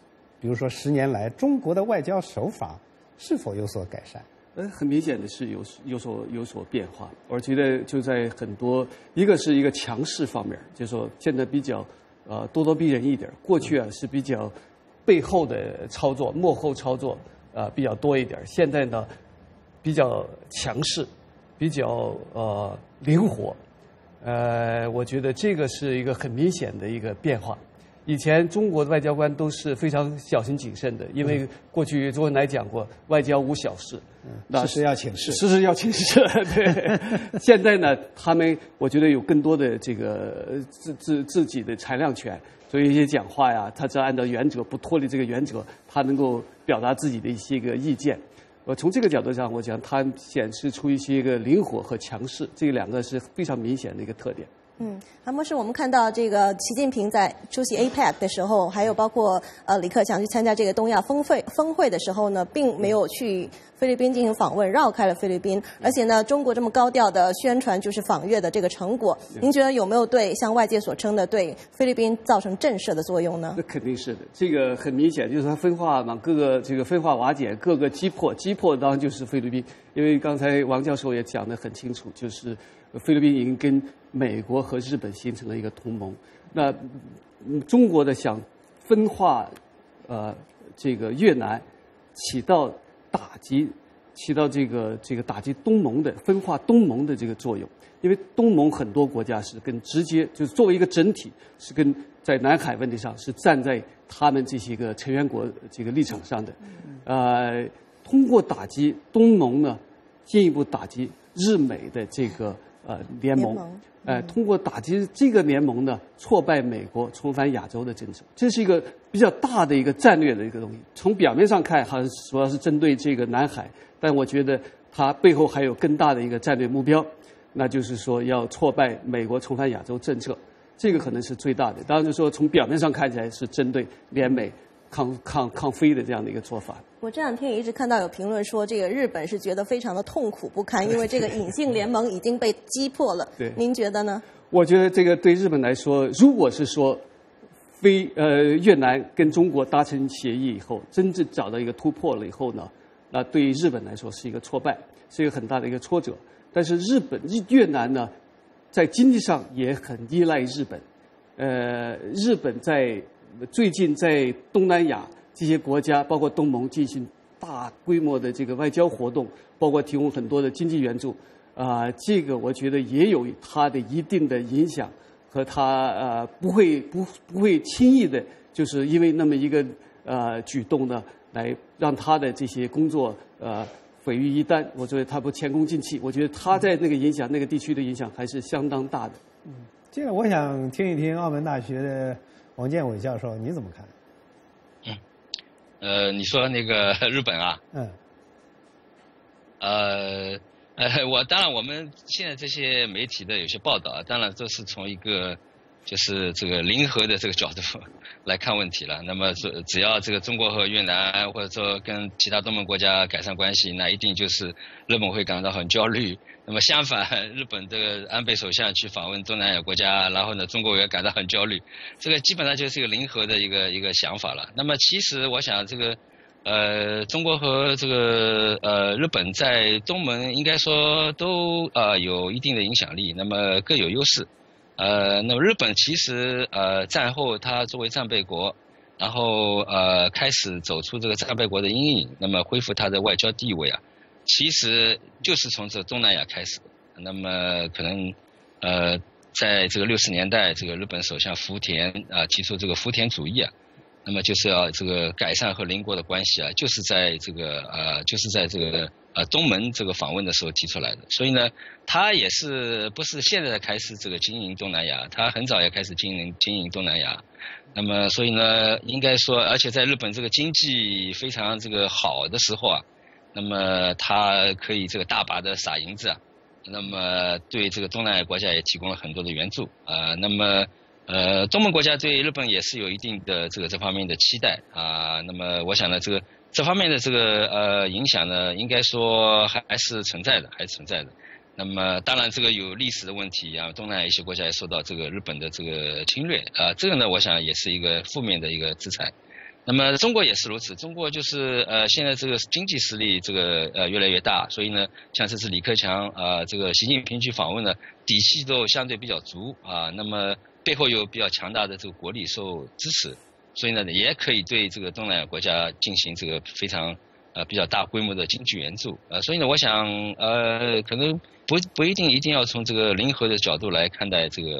比如说十年来，中国的外交手法是否有所改善？呃，很明显的是有有所有所变化。我觉得就在很多，一个是一个强势方面，就是说现在比较呃咄咄逼人一点。过去啊是比较背后的操作、幕后操作啊比较多一点。现在呢比较强势，比较呃灵活。呃，我觉得这个是一个很明显的一个变化。以前中国的外交官都是非常小心谨慎的，因为过去周恩来讲过“外交无小事”，事事要请示，事事要请示。对，*laughs* 现在呢，他们我觉得有更多的这个自自自己的裁量权，所以一些讲话呀，他只要按照原则，不脱离这个原则，他能够表达自己的一些个意见。我，从这个角度上，我讲他显示出一些个灵活和强势，这两个是非常明显的一个特点。嗯，韩博士，我们看到这个习近平在出席 APEC 的时候，还有包括呃李克强去参加这个东亚峰会峰会的时候呢，并没有去菲律宾进行访问，绕开了菲律宾。而且呢，中国这么高调的宣传就是访越的这个成果，您觉得有没有对像外界所称的对菲律宾造成震慑的作用呢？那肯定是的，这个很明显就是它分化嘛，各个这个分化瓦解，各个击破，击破当然就是菲律宾，因为刚才王教授也讲得很清楚，就是菲律宾已经跟美国和日本形成了一个同盟，那中国的想分化，呃，这个越南，起到打击，起到这个这个打击东盟的分化东盟的这个作用，因为东盟很多国家是跟直接就是作为一个整体是跟在南海问题上是站在他们这些个成员国这个立场上的，呃，通过打击东盟呢，进一步打击日美的这个呃联盟。呃，通过打击这个联盟呢，挫败美国重返亚洲的政策，这是一个比较大的一个战略的一个东西。从表面上看，好像主要是针对这个南海，但我觉得它背后还有更大的一个战略目标，那就是说要挫败美国重返亚洲政策，这个可能是最大的。当然，就说从表面上看起来是针对联美抗抗抗非的这样的一个做法。我这两天也一直看到有评论说，这个日本是觉得非常的痛苦不堪，*laughs* 因为这个隐性联盟已经被击破了。对，您觉得呢？我觉得这个对日本来说，如果是说非呃越南跟中国达成协议以后，真正找到一个突破了以后呢，那对于日本来说是一个挫败，是一个很大的一个挫折。但是日本日越南呢，在经济上也很依赖日本。呃，日本在最近在东南亚。这些国家包括东盟进行大规模的这个外交活动，包括提供很多的经济援助，啊，这个我觉得也有它的一定的影响，和它呃不会不不会轻易的，就是因为那么一个呃举动呢，来让他的这些工作呃毁于一旦。我觉得他不前功尽弃，我觉得他在那个影响那个地区的影响还是相当大的。嗯，这个我想听一听澳门大学的王建伟教授你怎么看？呃，你说那个 *laughs* 日本啊？嗯。呃，呃，我当然，我们现在这些媒体的有些报道，当然都是从一个就是这个零和的这个角度来看问题了。那么，只只要这个中国和越南或者说跟其他东盟国家改善关系，那一定就是日本会感到很焦虑。那么相反，日本这个安倍首相去访问东南亚国家，然后呢，中国也感到很焦虑。这个基本上就是一个零和的一个一个想法了。那么其实我想，这个呃，中国和这个呃日本在东盟应该说都呃有一定的影响力，那么各有优势。呃，那么日本其实呃战后它作为战备国，然后呃开始走出这个战备国的阴影，那么恢复它的外交地位啊。其实就是从这东南亚开始，那么可能呃，在这个六十年代，这个日本首相福田啊提出这个福田主义啊，那么就是要这个改善和邻国的关系啊，就是在这个呃，就是在这个呃东门这个访问的时候提出来的。所以呢，他也是不是现在开始这个经营东南亚，他很早也开始经营经营东南亚。那么所以呢，应该说，而且在日本这个经济非常这个好的时候啊。那么他可以这个大把的撒银子啊，那么对这个东南亚国家也提供了很多的援助啊。那么呃，东盟国家对日本也是有一定的这个这方面的期待啊。那么我想呢，这个这方面的这个呃影响呢，应该说还还是存在的，还是存在的。那么当然这个有历史的问题啊，东南亚一些国家也受到这个日本的这个侵略啊，这个呢，我想也是一个负面的一个制裁。那么中国也是如此，中国就是呃现在这个经济实力这个呃越来越大，所以呢，像这次李克强啊这个习近平去访问呢，底气都相对比较足啊，那么背后有比较强大的这个国力受支持，所以呢也可以对这个东南亚国家进行这个非常呃比较大规模的经济援助呃，所以呢我想呃可能不不一定一定要从这个零和的角度来看待这个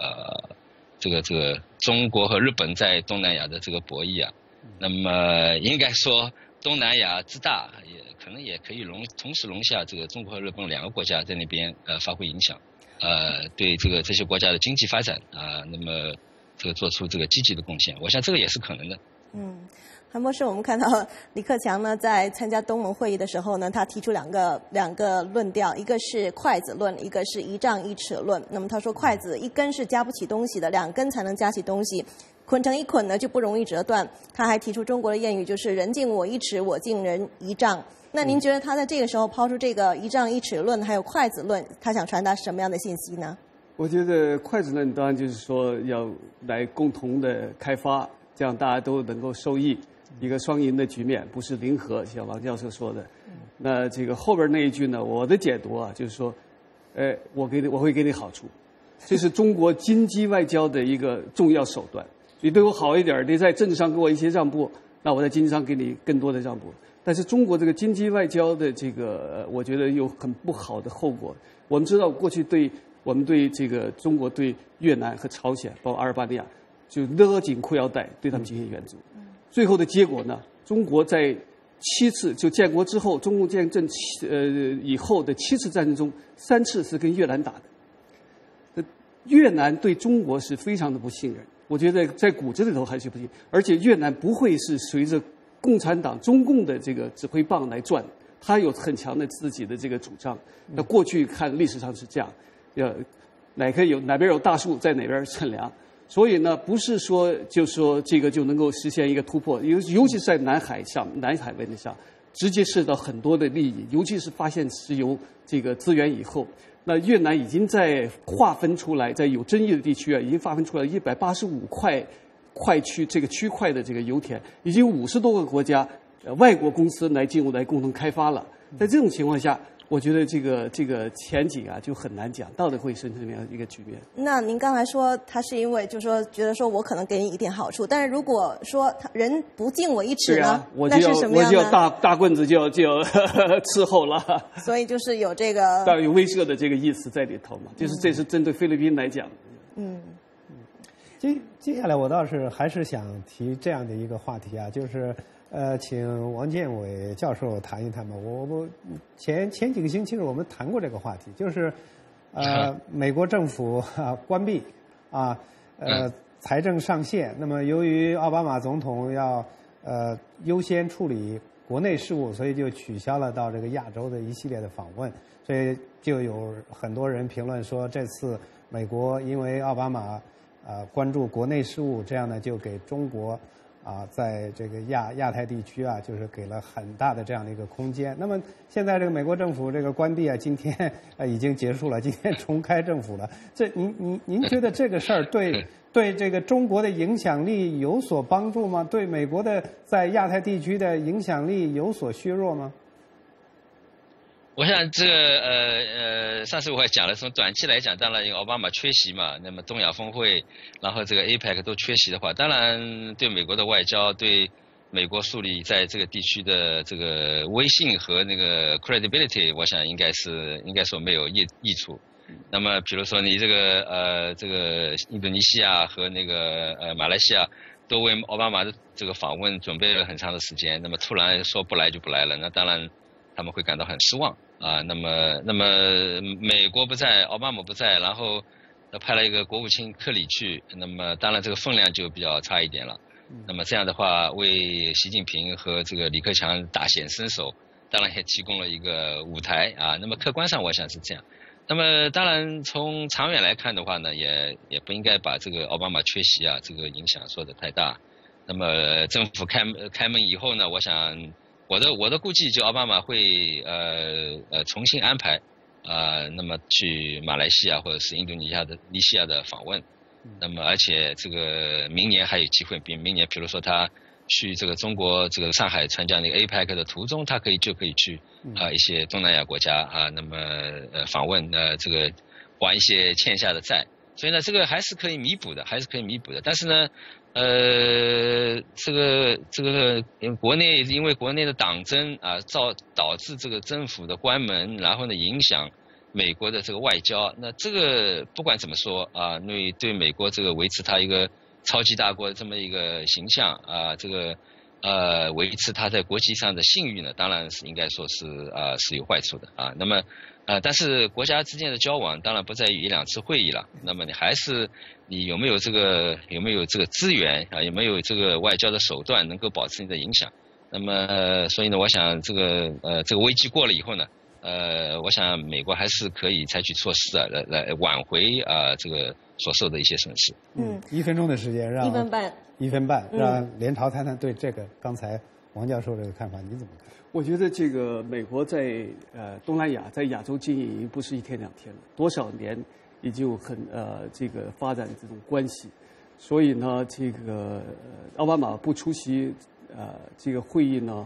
呃这个这个中国和日本在东南亚的这个博弈啊。那么应该说，东南亚之大，也可能也可以容同时容下这个中国和日本两个国家在那边呃发挥影响，呃对这个这些国家的经济发展啊，那么这个做出这个积极的贡献，我想这个也是可能的。嗯。韩博士，我们看到 *laughs* 李克强呢，在参加东盟会议的时候呢，他提出两个两个论调，一个是筷子论，一个是一丈一尺论。那么他说，筷子一根是夹不起东西的，两根才能夹起东西，捆成一捆呢就不容易折断。他还提出中国的谚语，就是“人敬我一尺，我敬人一丈”。那您觉得他在这个时候抛出这个一丈一尺论，还有筷子论，他想传达什么样的信息呢？我觉得筷子论当然就是说要来共同的开发，这样大家都能够受益。一个双赢的局面，不是零和，像王教授说的。那这个后边那一句呢？我的解读啊，就是说，呃，我给你，我会给你好处，*laughs* 这是中国经济外交的一个重要手段。你对我好一点，你在政治上给我一些让步，那我在经济上给你更多的让步。但是中国这个经济外交的这个，我觉得有很不好的后果。我们知道，过去对我们对这个中国对越南和朝鲜，包括阿尔巴尼亚，就勒紧裤腰带对他们进行援助。最后的结果呢？中国在七次就建国之后，中共建政七呃以后的七次战争中，三次是跟越南打的。越南对中国是非常的不信任，我觉得在骨子里头还是不信。而且越南不会是随着共产党、中共的这个指挥棒来转，他有很强的自己的这个主张。那过去看历史上是这样，要哪个有哪边有大树，在哪边乘凉。所以呢，不是说就说这个就能够实现一个突破，尤尤其是在南海上、南海问题上，直接涉及到很多的利益。尤其是发现石油这个资源以后，那越南已经在划分出来，在有争议的地区啊，已经划分出来一百八十五块块区这个区块的这个油田，已经五十多个国家外国公司来进入来共同开发了。在这种情况下。我觉得这个这个前景啊就很难讲，到底会生成什么样一个局面？那您刚才说他是因为就说觉得说我可能给你一点好处，但是如果说他人不敬我一尺呢，那是什么样我就要大大棍子就要就要 *laughs* 伺候了。所以就是有这个，当然有威慑的这个意思在里头嘛，就是这是针对菲律宾来讲。嗯，接接下来我倒是还是想提这样的一个话题啊，就是。呃，请王建伟教授谈一谈吧。我我前前几个星期我们谈过这个话题，就是呃，美国政府啊关闭啊呃财政上限。那么由于奥巴马总统要呃优先处理国内事务，所以就取消了到这个亚洲的一系列的访问。所以就有很多人评论说，这次美国因为奥巴马啊关注国内事务，这样呢就给中国。啊，在这个亚亚太地区啊，就是给了很大的这样的一个空间。那么现在这个美国政府这个关闭啊，今天呃已经结束了，今天重开政府了。这您您您觉得这个事儿对 *laughs* 对这个中国的影响力有所帮助吗？对美国的在亚太地区的影响力有所削弱吗？我想这个呃呃，上次我也讲了，从短期来讲，当然因为奥巴马缺席嘛，那么东亚峰会，然后这个 APEC 都缺席的话，当然对美国的外交，对美国树立在这个地区的这个威信和那个 credibility，我想应该是应该说没有益益处。那么比如说你这个呃这个印度尼西亚和那个呃马来西亚都为奥巴马的这个访问准备了很长的时间，那么突然说不来就不来了，那当然他们会感到很失望。啊，那么，那么美国不在，奥巴马不在，然后他派了一个国务卿克里去，那么当然这个分量就比较差一点了。那么这样的话，为习近平和这个李克强大显身手，当然也提供了一个舞台啊。那么客观上我想是这样。那么当然从长远来看的话呢，也也不应该把这个奥巴马缺席啊这个影响说的太大。那么政府开开门以后呢，我想。我的我的估计就奥巴马会呃呃重新安排啊，那么去马来西亚或者是印度尼西亚的尼西亚的访问，那么而且这个明年还有机会，比明年比如说他去这个中国这个上海参加那个 APEC 的途中，他可以就可以去啊一些东南亚国家啊，那么呃访问呃这个还一些欠下的债，所以呢这个还是可以弥补的，还是可以弥补的，但是呢。呃，这个这个，因为国内因为国内的党争啊，造导致这个政府的关门，然后呢影响美国的这个外交。那这个不管怎么说啊，对对美国这个维持它一个超级大国的这么一个形象啊，这个呃维持他在国际上的信誉呢，当然是应该说是啊是有坏处的啊。那么呃，但是国家之间的交往当然不在于一两次会议了，那么你还是你有没有这个有没有这个资源啊，有没有这个外交的手段能够保持你的影响？那么所以呢，我想这个呃这个危机过了以后呢。呃，我想美国还是可以采取措施啊，来来挽回啊这个所受的一些损失。嗯，一分钟的时间让一分半，一分半让连朝谈谈对这个刚才王教授这个看法，你怎么看？我觉得这个美国在呃东南亚，在亚洲经营已经不是一天两天了，多少年已经有很呃这个发展这种关系，所以呢，这个奥巴马不出席呃这个会议呢。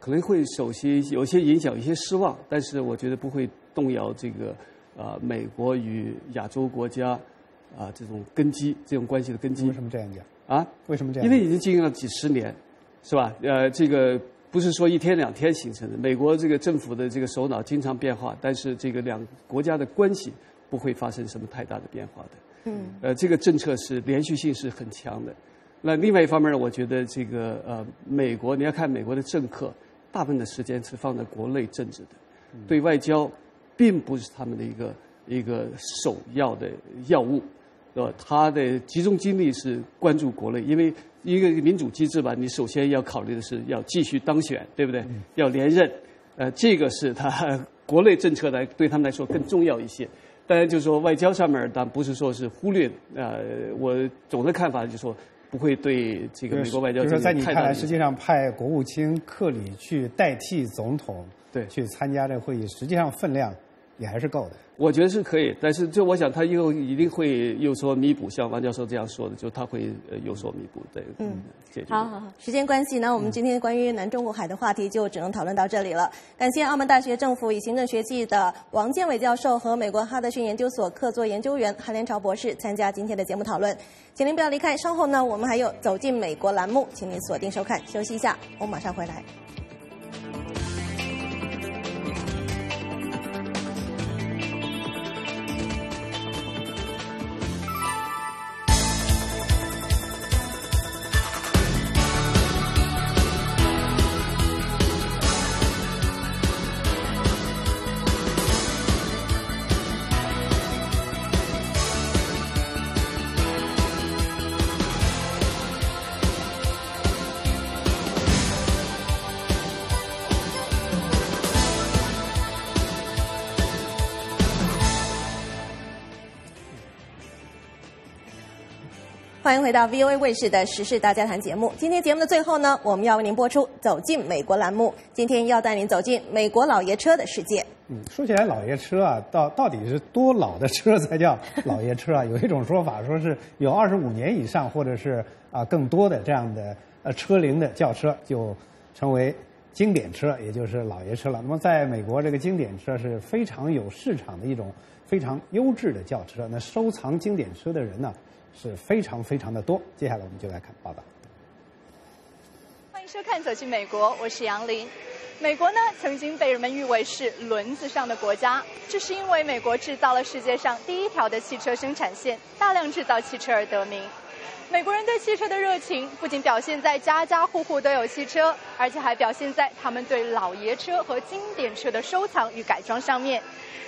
可能会首先有些影响，有些失望，但是我觉得不会动摇这个啊美国与亚洲国家啊这种根基，这种关系的根基。为什么这样讲？啊？为什么这样？因为已经经营了几十年，是吧？呃，这个不是说一天两天形成的。美国这个政府的这个首脑经常变化，但是这个两国家的关系不会发生什么太大的变化的。嗯。呃，这个政策是连续性是很强的。那另外一方面呢，我觉得这个呃美国你要看美国的政客。大部分的时间是放在国内政治的，对外交，并不是他们的一个一个首要的要务，呃，他的集中精力是关注国内，因为一个民主机制吧，你首先要考虑的是要继续当选，对不对？要连任，呃，这个是他国内政策来对他们来说更重要一些。当然，就是说外交上面，但不是说是忽略。呃，我总的看法就是说。不会对这个美国外交就是在你看来，实际上派国务卿克里去代替总统，对，去参加这个会议，实际上分量也还是够的。我觉得是可以，但是就我想，他以后一定会有所弥补，像王教授这样说的，就他会有所弥补。对，嗯，好好好，时间关系，那我们今天关于南中国海的话题就只能讨论到这里了。感谢澳门大学政府与行政学系的王建伟教授和美国哈德逊研究所客座研究员韩连朝博士参加今天的节目讨论。请您不要离开，稍后呢，我们还有走进美国栏目，请您锁定收看。休息一下，我马上回来。欢迎回到 VOA 卫视的时事大家谈节目。今天节目的最后呢，我们要为您播出《走进美国》栏目。今天要带您走进美国老爷车的世界。嗯，说起来老爷车啊，到到底是多老的车才叫老爷车啊？*laughs* 有一种说法说是有二十五年以上，或者是啊更多的这样的呃车龄的轿车就成为经典车，也就是老爷车了。那么在美国，这个经典车是非常有市场的一种非常优质的轿车。那收藏经典车的人呢？是非常非常的多。接下来我们就来看报道。欢迎收看《走进美国》，我是杨林。美国呢，曾经被人们誉为是轮子上的国家，这是因为美国制造了世界上第一条的汽车生产线，大量制造汽车而得名。美国人对汽车的热情不仅表现在家家户户都有汽车，而且还表现在他们对老爷车和经典车的收藏与改装上面。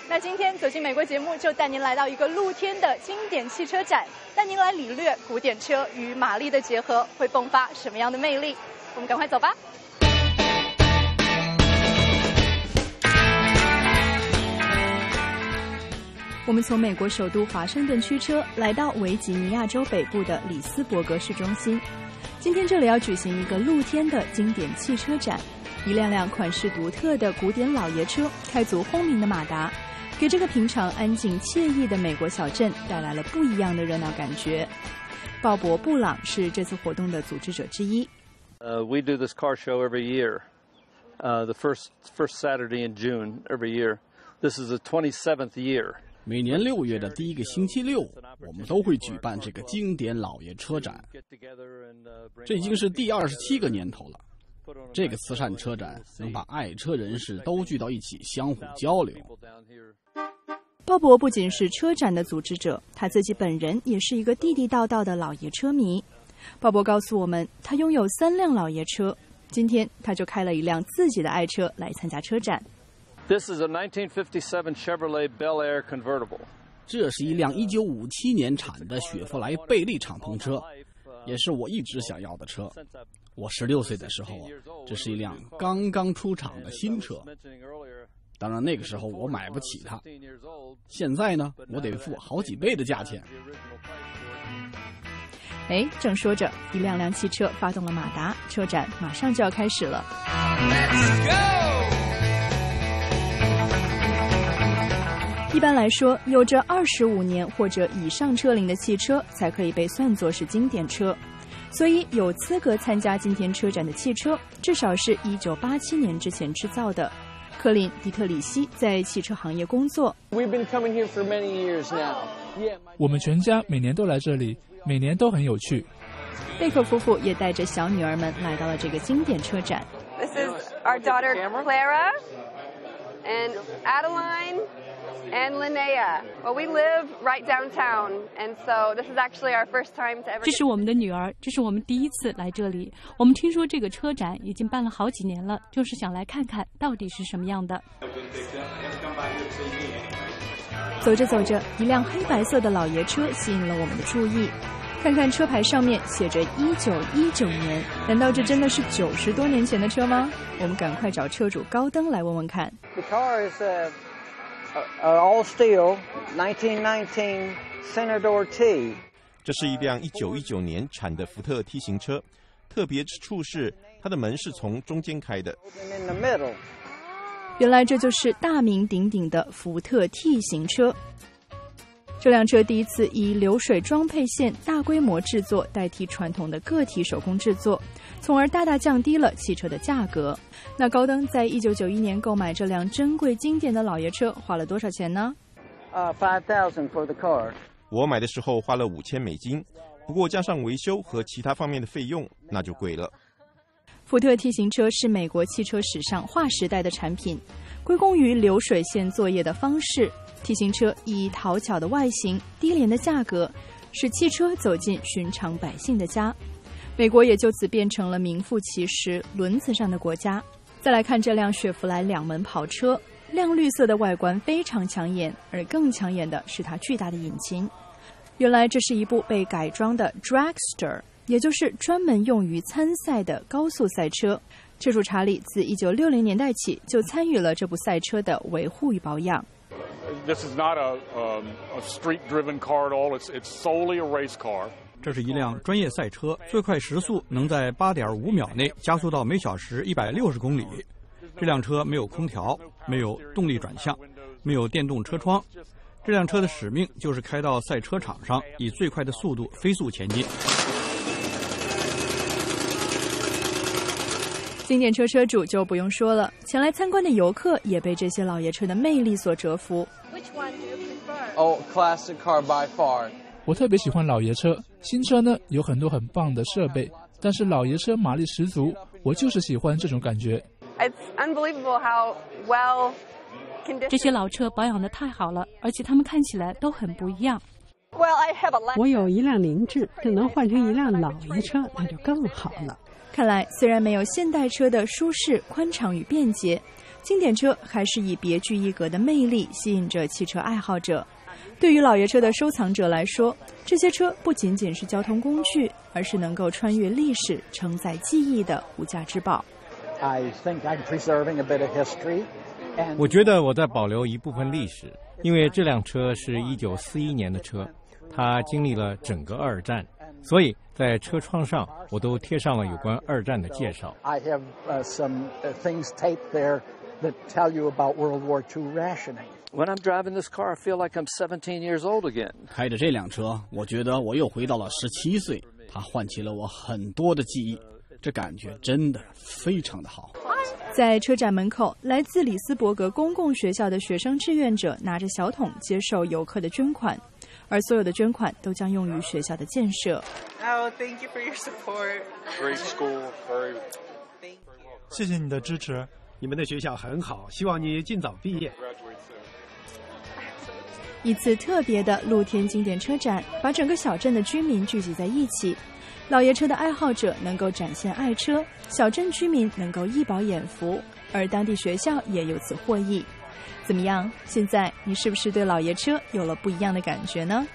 那今天走进美国节目，就带您来到一个露天的经典汽车展，带您来领略古典车与马力的结合会迸发什么样的魅力。我们赶快走吧。我们从美国首都华盛顿驱车来到维吉尼亚州北部的里斯伯格市中心。今天这里要举行一个露天的经典汽车展，一辆辆款式独特的古典老爷车开足轰鸣的马达。给这个平常安静惬意的美国小镇带来了不一样的热闹感觉。鲍勃·布朗是这次活动的组织者之一。Uh, we do this car show every year, uh, the first first Saturday in June every year. This is the 27th year. 每年六月的第一个星期六，我们都会举办这个经典老爷车展。这已经是第二十七个年头了。这个慈善车展能把爱车人士都聚到一起，相互交流。鲍勃不仅是车展的组织者，他自己本人也是一个地地道道的老爷车迷。鲍勃告诉我们，他拥有三辆老爷车，今天他就开了一辆自己的爱车来参加车展。This is a 1957 Chevrolet Bel Air convertible. 这是一辆1957年产的雪佛兰贝利敞篷车，也是我一直想要的车。我16岁的时候，这是一辆刚刚出厂的新车。当然，那个时候我买不起它。现在呢，我得付好几倍的价钱。哎，正说着，一辆辆汽车发动了马达，车展马上就要开始了。一般来说，有着二十五年或者以上车龄的汽车才可以被算作是经典车，所以有资格参加今天车展的汽车，至少是一九八七年之前制造的。科林·迪特里希在汽车行业工作。我们全家每年都来这里，每年都很有趣。贝克夫妇也带着小女儿们来到了这个经典车展。This is our daughter Clara and Adeline and Linnea. Well, we live right downtown, and so this is actually our first time to ever. 这是我们的女儿，这是我们第一次来这里。我们听说这个车展已经办了好几年了，就是想来看看到底是什么样的。走着走着，一辆黑白色的老爷车吸引了我们的注意。看看车牌上面写着一九一九年，难道这真的是九十多年前的车吗？我们赶快找车主高登来问问看。The car is uh, uh, all steel, 1919 Senador T. 这是一辆1919年产的福特 T 型车，特别之处是它的门是从中间开的。原来这就是大名鼎鼎的福特 T 型车。这辆车第一次以流水装配线大规模制作代替传统的个体手工制作，从而大大降低了汽车的价格。那高登在一九九一年购买这辆珍贵经典的老爷车花了多少钱呢？Uh, 5000 for the car. 我买的时候花了五千美金，不过加上维修和其他方面的费用，那就贵了。福特 T 型车是美国汽车史上划时代的产品，归功于流水线作业的方式。T 型车以讨巧的外形、低廉的价格，使汽车走进寻常百姓的家。美国也就此变成了名副其实轮子上的国家。再来看这辆雪佛兰两门跑车，亮绿色的外观非常抢眼，而更抢眼的是它巨大的引擎。原来这是一部被改装的 dragster，也就是专门用于参赛的高速赛车。车主查理自1960年代起就参与了这部赛车的维护与保养。This is not a a street-driven car at all. It's it's solely a race car. 这是一辆专业赛车，最快时速能在八点五秒内加速到每小时一百六十公里。这辆车没有空调，没有动力转向，没有电动车窗。这辆车的使命就是开到赛车场上，以最快的速度飞速前进。经典车车主就不用说了，前来参观的游客也被这些老爷车的魅力所折服。Oh, classic car by far. 我特别喜欢老爷车，新车呢有很多很棒的设备，但是老爷车马力十足，我就是喜欢这种感觉。It's unbelievable how well 这些老车保养的太好了，而且它们看起来都很不一样。Well, I have a 我有一辆凌志，这能换成一辆老爷车，那就更好了。看来，虽然没有现代车的舒适、宽敞与便捷，经典车还是以别具一格的魅力吸引着汽车爱好者。对于老爷车的收藏者来说，这些车不仅仅是交通工具，而是能够穿越历史、承载记忆的无价之宝。I think I'm preserving a bit of history. 我觉得我在保留一部分历史，因为这辆车是一九四一年的车，它经历了整个二战，所以在车窗上我都贴上了有关二战的介绍。I have uh, some uh, things taped there that tell you about World War II rationing. When I'm driving this car, I feel like I'm 17 years old again. 开着这辆车，我觉得我又回到了十七岁，它唤起了我很多的记忆，这感觉真的非常的好。在车站门口，来自里斯伯格公共学校的学生志愿者拿着小桶接受游客的捐款，而所有的捐款都将用于学校的建设。Oh, thank you for your support. Great school, very. 谢谢你的支持，你们的学校很好，希望你尽早毕业。一次特别的露天经典车展，把整个小镇的居民聚集在一起。老爷车的爱好者能够展现爱车，小镇居民能够一饱眼福，而当地学校也由此获益。怎么样？现在你是不是对老爷车有了不一样的感觉呢？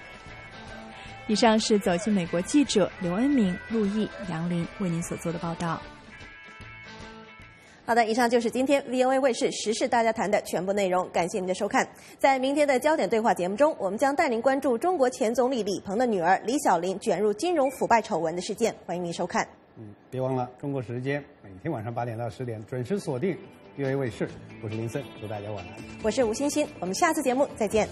以上是走进美国记者刘恩明、陆毅、杨林为您所做的报道。好的，以上就是今天 VOA 卫视时事大家谈的全部内容，感谢您的收看。在明天的焦点对话节目中，我们将带您关注中国前总理李鹏的女儿李小琳卷入金融腐败丑闻的事件，欢迎您收看。嗯，别忘了中国时间每天晚上八点到十点准时锁定 VOA 卫视，我是林森，祝大家晚安。我是吴欣欣，我们下次节目再见。